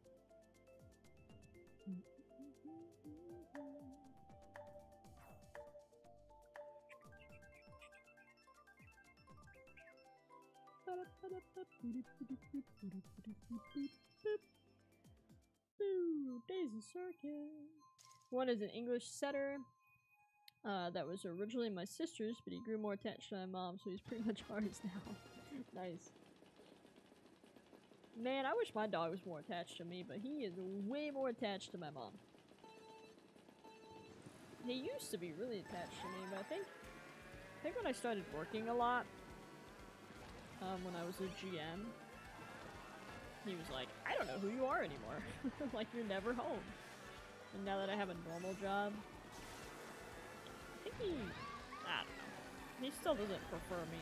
Daisy Circuit. One is an English setter. Uh, that was originally my sister's, but he grew more attached to my mom, so he's pretty *laughs* much ours now. *laughs* nice. Man, I wish my dog was more attached to me, but he is way more attached to my mom. He used to be really attached to me, but I think I think when I started working a lot, um, when I was a GM, he was like, I don't know who you are anymore. *laughs* like, you're never home. And now that I have a normal job, I think he, I don't know. He still doesn't prefer me.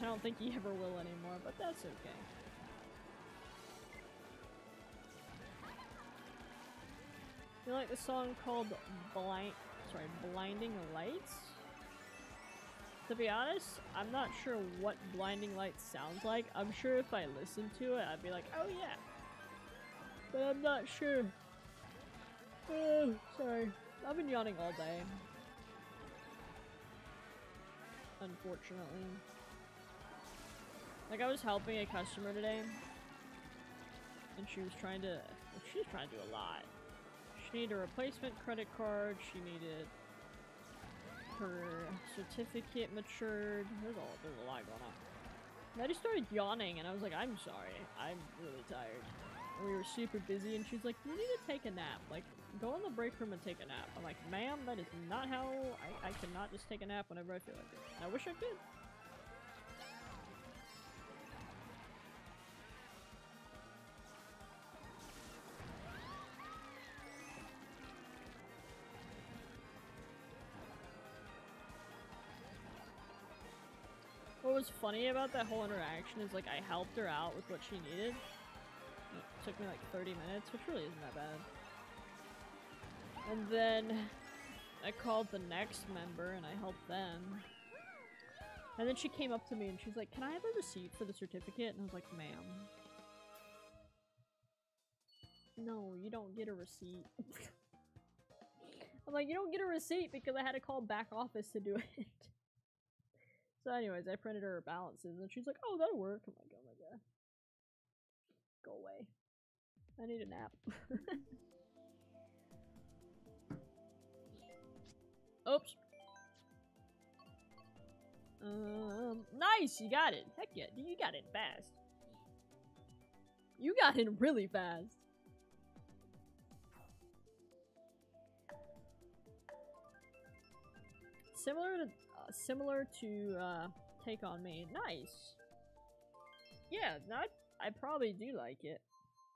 I don't think he *laughs* ever will anymore, but that's okay. You like the song called Blind, sorry, Blinding Lights? To be honest, I'm not sure what Blinding light sounds like. I'm sure if I listened to it, I'd be like, oh yeah. But I'm not sure. Oh, sorry. I've been yawning all day. Unfortunately. Like, I was helping a customer today. And she was trying to... Well, she was trying to do a lot. She needed a replacement credit card. She needed her certificate matured. There's a, there's a lot going on. And I just started yawning and I was like, I'm sorry. I'm really tired. And we were super busy and she's like, you need to take a nap. Like, go in the break room and take a nap. I'm like, ma'am, that is not how... I, I cannot just take a nap whenever I feel like it. And I wish I could. Was funny about that whole interaction is like I helped her out with what she needed. It took me like 30 minutes, which really isn't that bad. And then I called the next member and I helped them. And then she came up to me and she's like, Can I have a receipt for the certificate? And I was like, Ma'am. No, you don't get a receipt. *laughs* I'm like, you don't get a receipt because I had to call back office to do it. So anyways, I printed her balances and she's like, oh, that'll work. I'm like, oh my god. Go away. I need a nap. *laughs* Oops. Um, nice, you got it. Heck yeah, you got it fast. You got it really fast. Similar to similar to uh, Take On Me. Nice. Yeah, I, I probably do like it.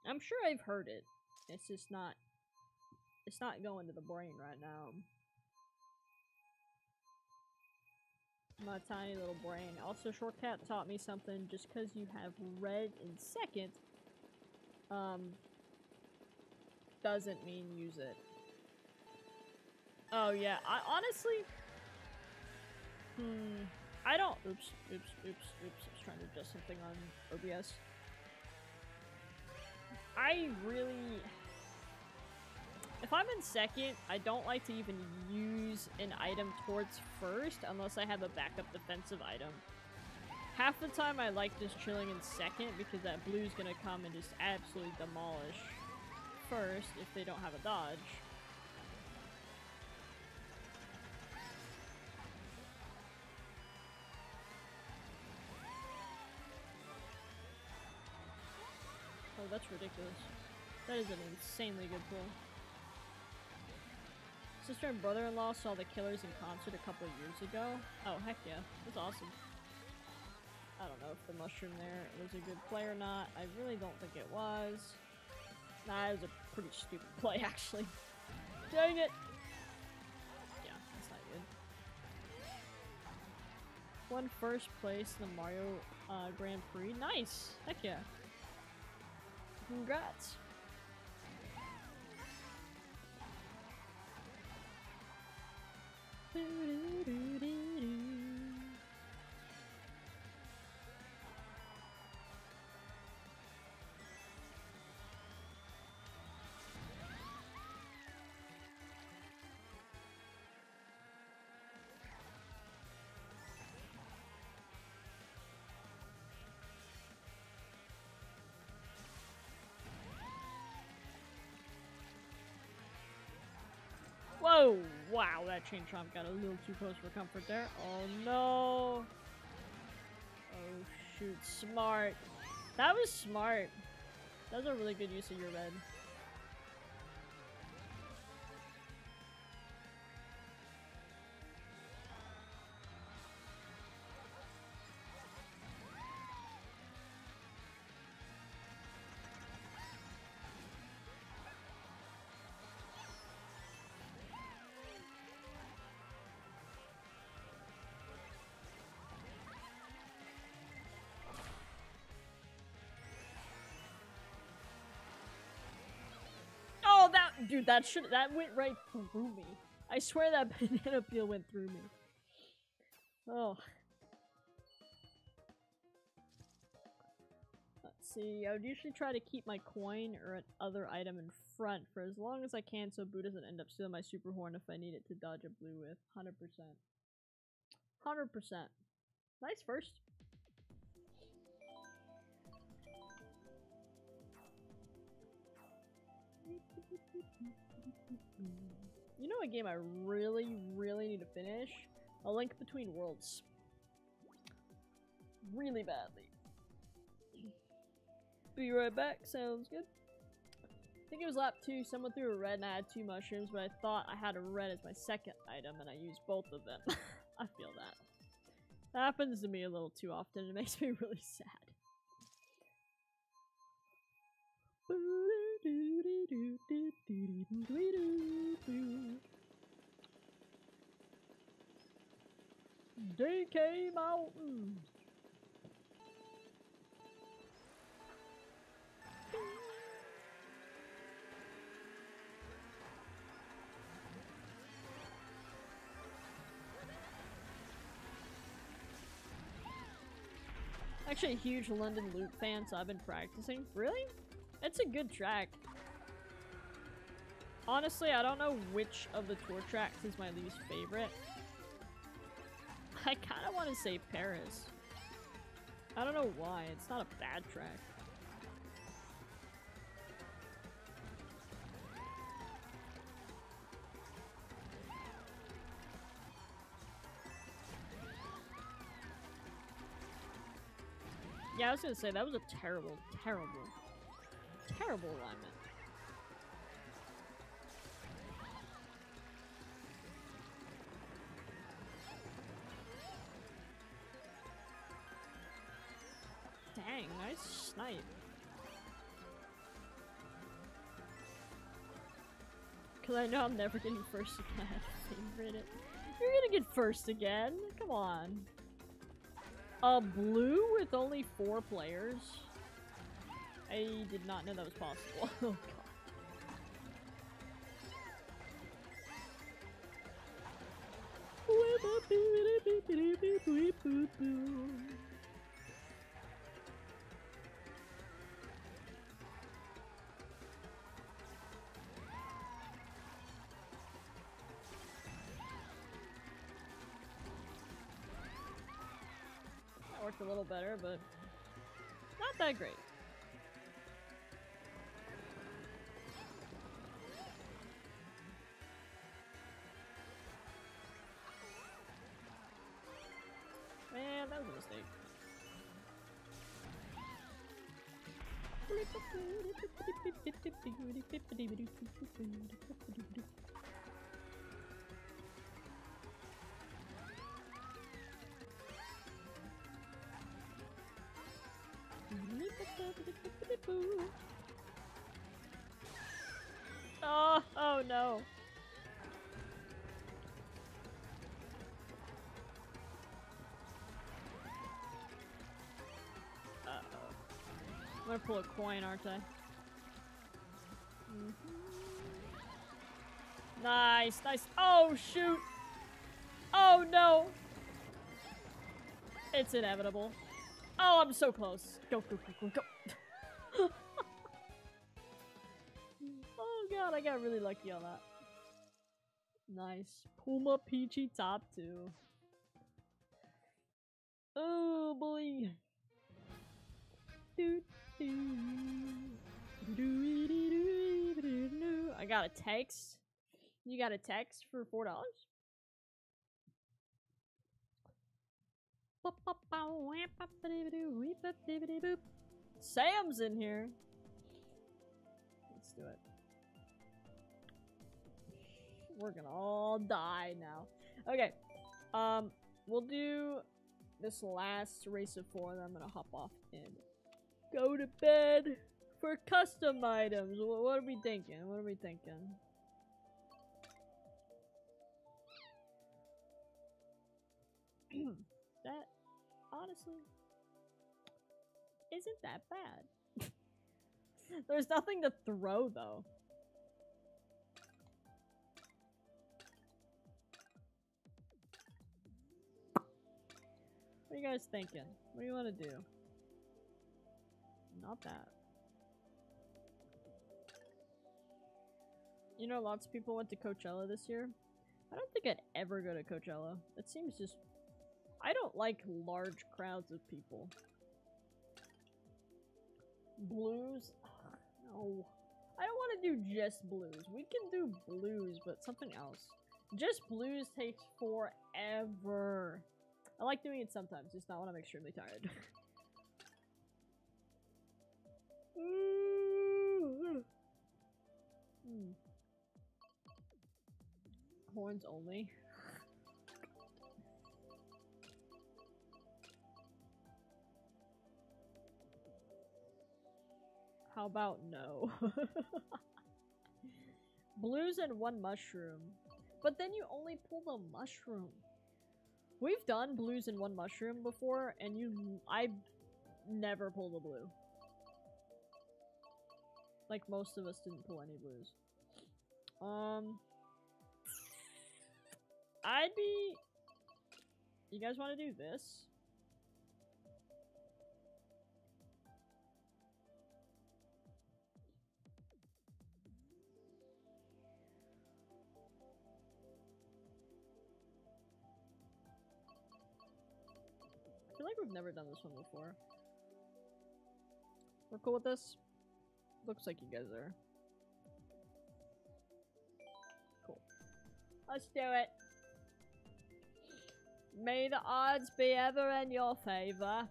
I'm sure I've heard it. It's just not, it's not going to the brain right now. My tiny little brain. Also, Shortcat taught me something. Just because you have red in second, um, doesn't mean use it. Oh yeah, I honestly, Hmm. I don't. Oops. Oops. Oops. Oops. I was trying to adjust something on OBS. I really... If I'm in second, I don't like to even use an item towards first unless I have a backup defensive item. Half the time I like just chilling in second because that blue's gonna come and just absolutely demolish first if they don't have a dodge. That's ridiculous. That is an insanely good pull. Sister and brother-in-law saw the Killers in concert a couple of years ago. Oh, heck yeah. That's awesome. I don't know if the mushroom there was a good play or not. I really don't think it was. Nah, it was a pretty stupid *laughs* play, actually. Dang it! Yeah, that's not good. Won first place in the Mario uh, Grand Prix. Nice! Heck yeah. Congrats. Whoa! Wow, that chain chomp got a little too close for comfort there. Oh no! Oh shoot, smart. That was smart. That was a really good use of your red. Dude, that should that went right through me. I swear that *laughs* banana peel went through me. Oh. Let's see. I would usually try to keep my coin or an other item in front for as long as I can so Boo doesn't end up stealing my super horn if I need it to dodge a blue with. 100%. 100%. Nice first. A game I really, really need to finish? A Link Between Worlds. Really badly. Be right back, sounds good. I think it was lap 2, someone threw a red and I had two mushrooms, but I thought I had a red as my second item and I used both of them. *laughs* I feel that. That happens to me a little too often, it makes me *laughs* really sad. *laughs* DK Mountain. Actually, a huge London Loop fan, so I've been practicing. Really? It's a good track. Honestly, I don't know which of the tour tracks is my least favorite. *laughs* I kind of want to say Paris. I don't know why. It's not a bad track. Yeah, I was gonna say, that was a terrible, terrible, terrible alignment. Dang, nice snipe. Cause I know I'm never getting first again. *laughs* Favorite it. You're gonna get first again. Come on. A blue with only four players? I did not know that was possible. *laughs* oh god. That worked a little better, but not that great. Oh, oh no. I'm gonna pull a coin, aren't I? Mhm. Nice, nice. Oh, shoot! Oh, no! It's inevitable. Oh, I'm so close. Go, go, go, go, go. *laughs* oh god, I got really lucky on that. Nice. Puma Peachy top two. A text. You got a text for four dollars? Sam's in here. Let's do it. We're gonna all die now. Okay. Um, we'll do this last race of four, then I'm gonna hop off and go to bed for custom items. What are we thinking? What are we thinking? *clears throat* that honestly isn't that bad. *laughs* There's nothing to throw though. What are you guys thinking? What do you want to do? Not that. You know, lots of people went to Coachella this year. I don't think I'd ever go to Coachella. It seems just I don't like large crowds of people. Blues? Ugh, *sighs* no. I don't want to do just blues. We can do blues, but something else. Just blues takes forever. I like doing it sometimes, just not when I'm extremely tired. *laughs* Hmm. Horns only. How about no? *laughs* Blues and one mushroom. But then you only pull the mushroom. We've done blues and one mushroom before, and you- I never pull the blue. Like, most of us didn't pull any blues. Um... I'd be... You guys want to do this? I feel like we've never done this one before. We're cool with this? Looks like you guys are. Cool. Let's do it. May the odds be ever in your favor.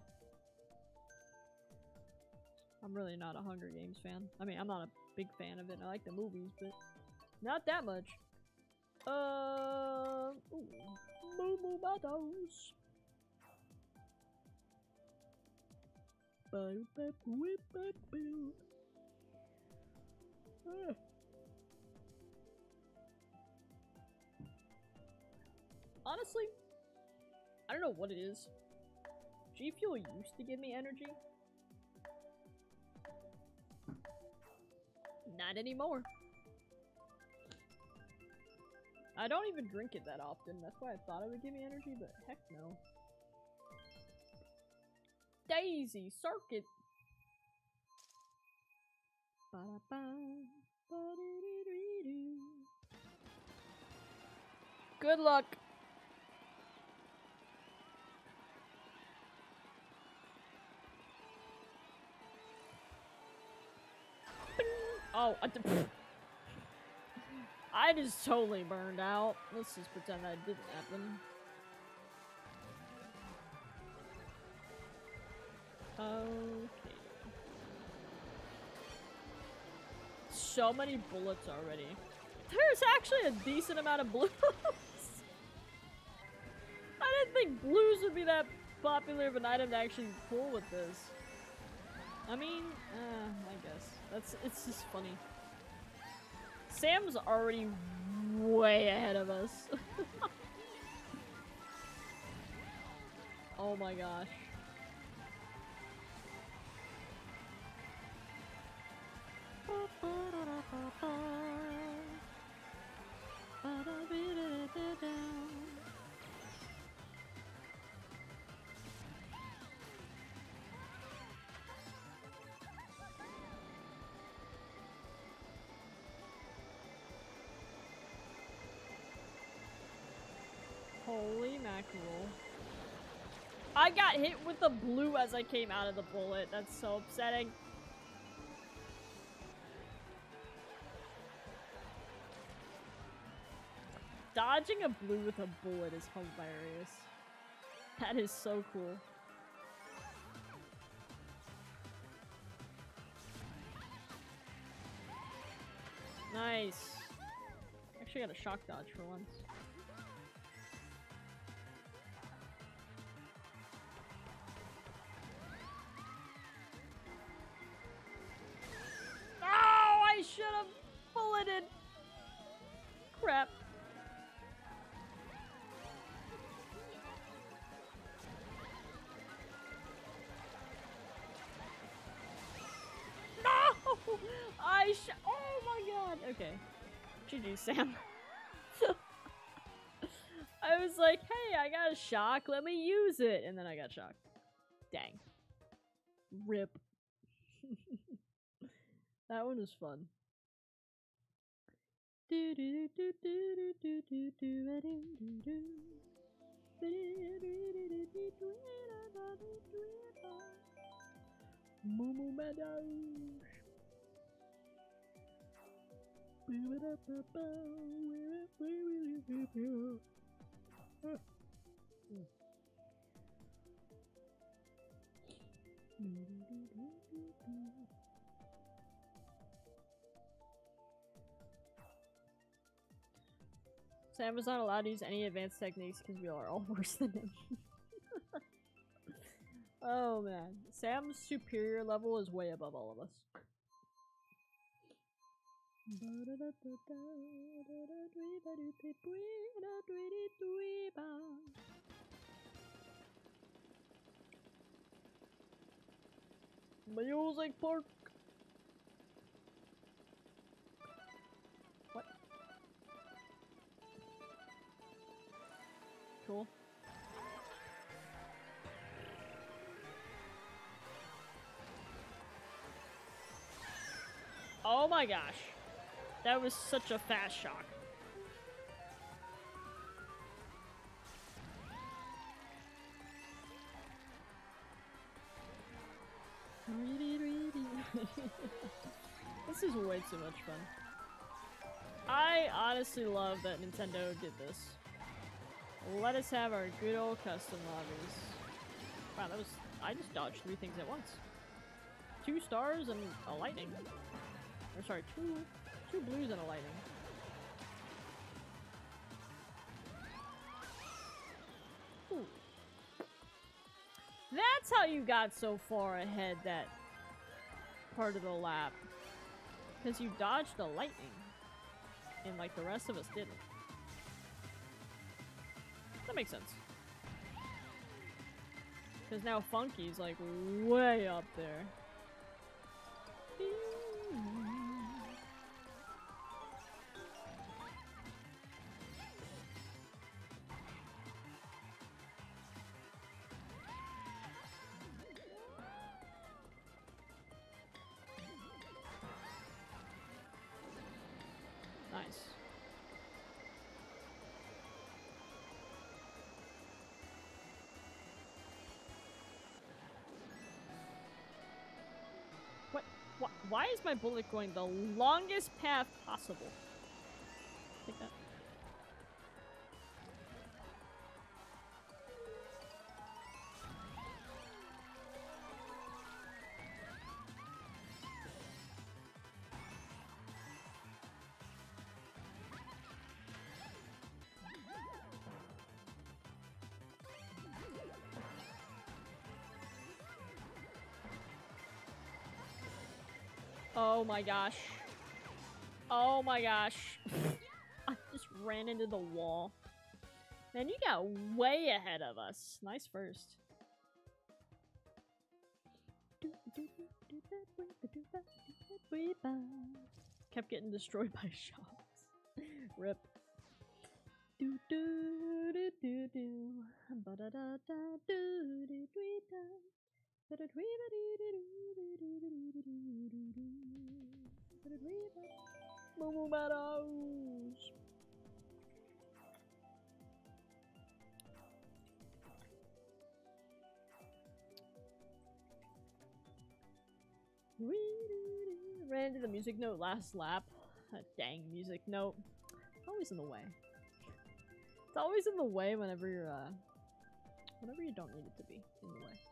I'm really not a Hunger Games fan. I mean, I'm not a big fan of it. I like the movies, but not that much. Uh, ooh, Moo Moo. Ah. Honestly, I don't know what it is. G Fuel used to give me energy. Not anymore. I don't even drink it that often. That's why I thought it would give me energy, but heck no. Daisy Circuit. Ba-da-ba, ba-dee-dee-dee-doo. Good luck. Oh, I, I just totally burned out. Let's just pretend that didn't happen. Okay. So many bullets already. There's actually a decent amount of blues. *laughs* I didn't think blues would be that popular of an item to actually pull with this. I mean, uh, I guess. That's, it's just funny. Sam's already way ahead of us. *laughs* oh my gosh. I got hit with the blue as I came out of the bullet. That's so upsetting. Dodging a blue with a bullet is hilarious. That is so cool. Nice. Actually got a shock dodge for once. GG, Sam. I was like, hey, I got a shock, let me use it. And then I got shocked. Dang. Rip. that one was fun. Moo Meadows. Sam was not allowed to use any advanced techniques because we are all *laughs* worse than him. *laughs* oh man. Sam's superior level is way above all of us. Music Park. What? Cool. Oh my gosh. That was such a fast shock. *laughs* this is way too much fun. I honestly love that Nintendo did this. Let us have our good old custom lobbies. Wow, that was- I just dodged three things at once. Two stars and a lightning. Or sorry, two two blues and a lightning. Ooh. That's how you got so far ahead that part of the lap. Because you dodged the lightning. And like the rest of us didn't. That makes sense. Because now Funky's like way up there. Why is my bullet going the longest path possible? Oh my gosh. Oh my gosh. *laughs* I just ran into the wall. Man, you got way ahead of us. Nice first. Kept getting destroyed by *laughs* shots. Rip. Do do do do do. Ba da da da do do do da. Moo Meadows. Ran into the music note last lap. Dang music note. Always in the way. It's always in the way whenever you're, uh, whenever you don't need it to be in the way.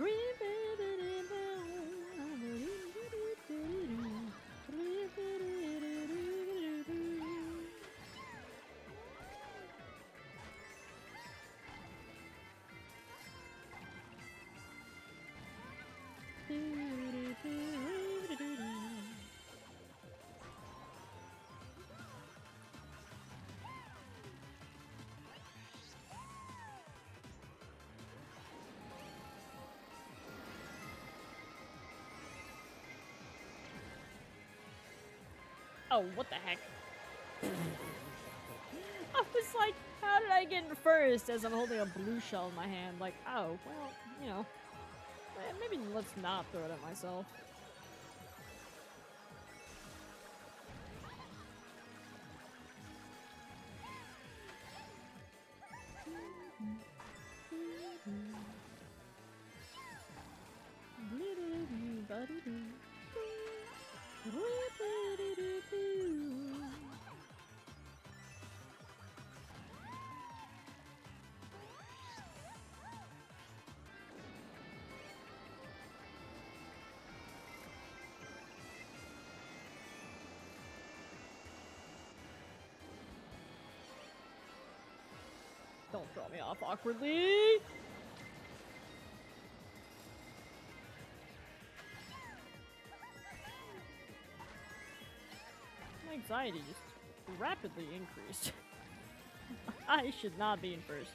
Dreaming. Oh, what the heck? I was like, how did I get in first as I'm holding a blue shell in my hand? Like, oh, well, you know. eh, Maybe let's not throw it at myself. Throw me off awkwardly. My anxiety just rapidly increased. *laughs* I should not be in first.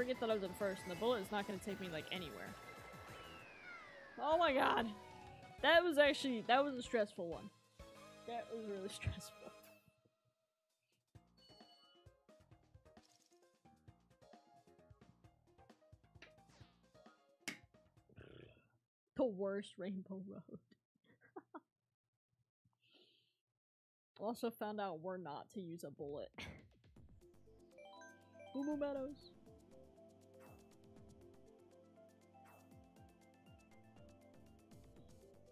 Forget that I was in first and the bullet is not gonna take me like anywhere? Oh my god. That was actually that was a stressful one. That was really *laughs* stressful. The worst Rainbow *laughs* Road. also found out we're not to use a bullet. *laughs* Moo Meadows.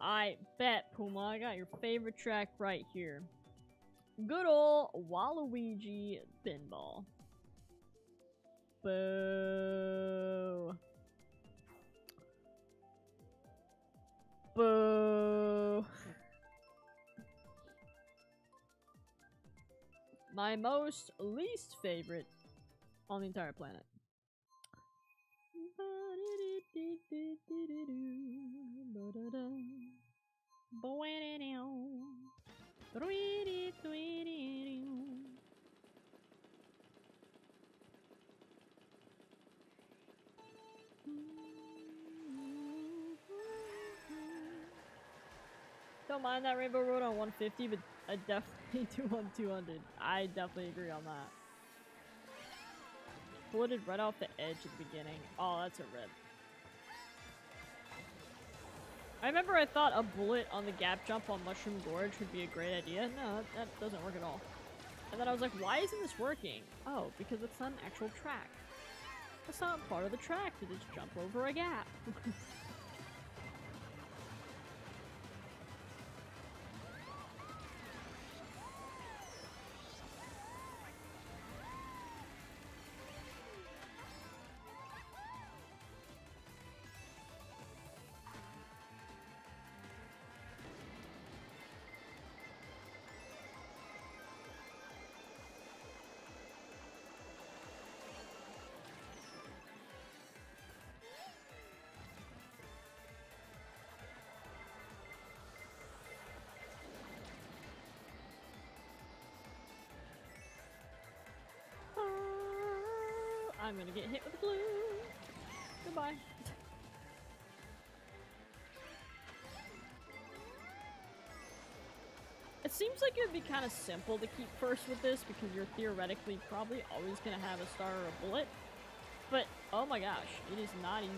I bet, Puma, I got your favorite track right here. Good ol' Waluigi Pinball. Boo. Boo. My most least favorite on the entire planet. Don't mind that Rainbow Road on 150, but I definitely *laughs* do on 200. I definitely agree on that. Bulleted right off the edge at the beginning. Oh, that's a rip. I remember I thought a bullet on the gap jump on Mushroom Gorge would be a great idea. No, that, doesn't work at all. And then I was like, why isn't this working? Oh, because it's not an actual track. That's not part of the track to just jump over a gap. *laughs* I'm gonna get hit with glue. Goodbye. It seems like it would be kind of simple to keep first with this because you're theoretically probably always gonna have a star or a bullet. But, oh my gosh, it is not easy.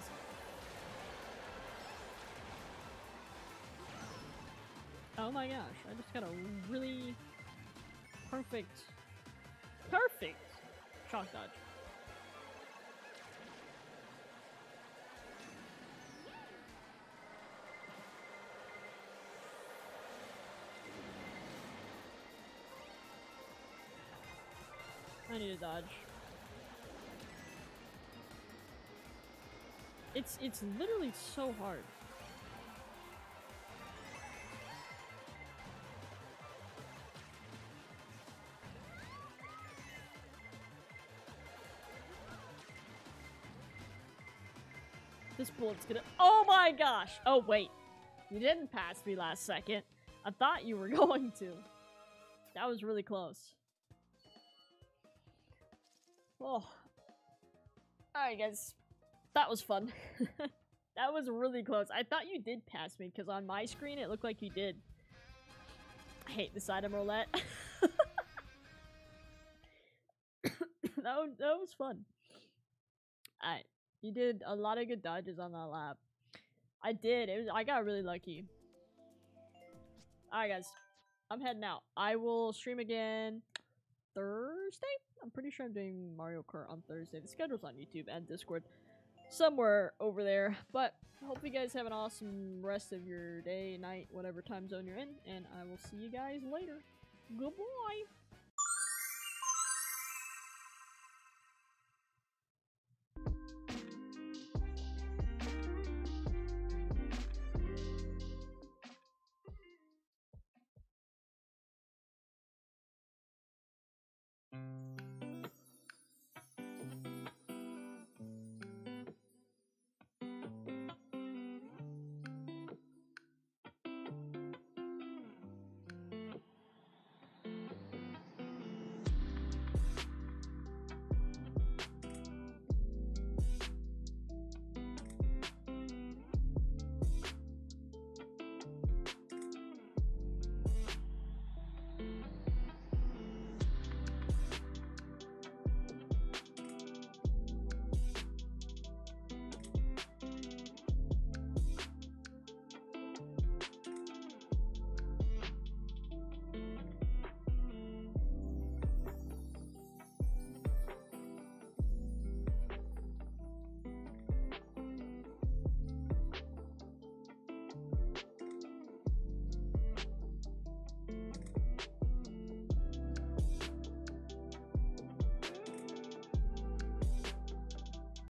Oh my gosh, I just got a really perfect, perfect shock dodge. Need a dodge. It's it's literally so hard. This bullet's gonna- Oh my gosh! Oh wait. You didn't pass me last second. I thought you were *laughs* going to. That was really close. Oh. Alright, guys. That was fun. *laughs* that was really close. I thought you did pass me, because on my screen it looked like you did. I hate this item roulette. *laughs* *coughs* that, was, that was fun. Alright. You did a lot of good dodges on that lap. I did. It was I got really lucky. Alright guys. I'm heading out. I will stream again Thursday? I'm pretty sure I'm doing Mario Kart on Thursday. The schedule's on YouTube and Discord. Somewhere over there. *laughs* But hope you guys have an awesome rest of your day, night, whatever time zone you're in. And I will see you guys later. Goodbye!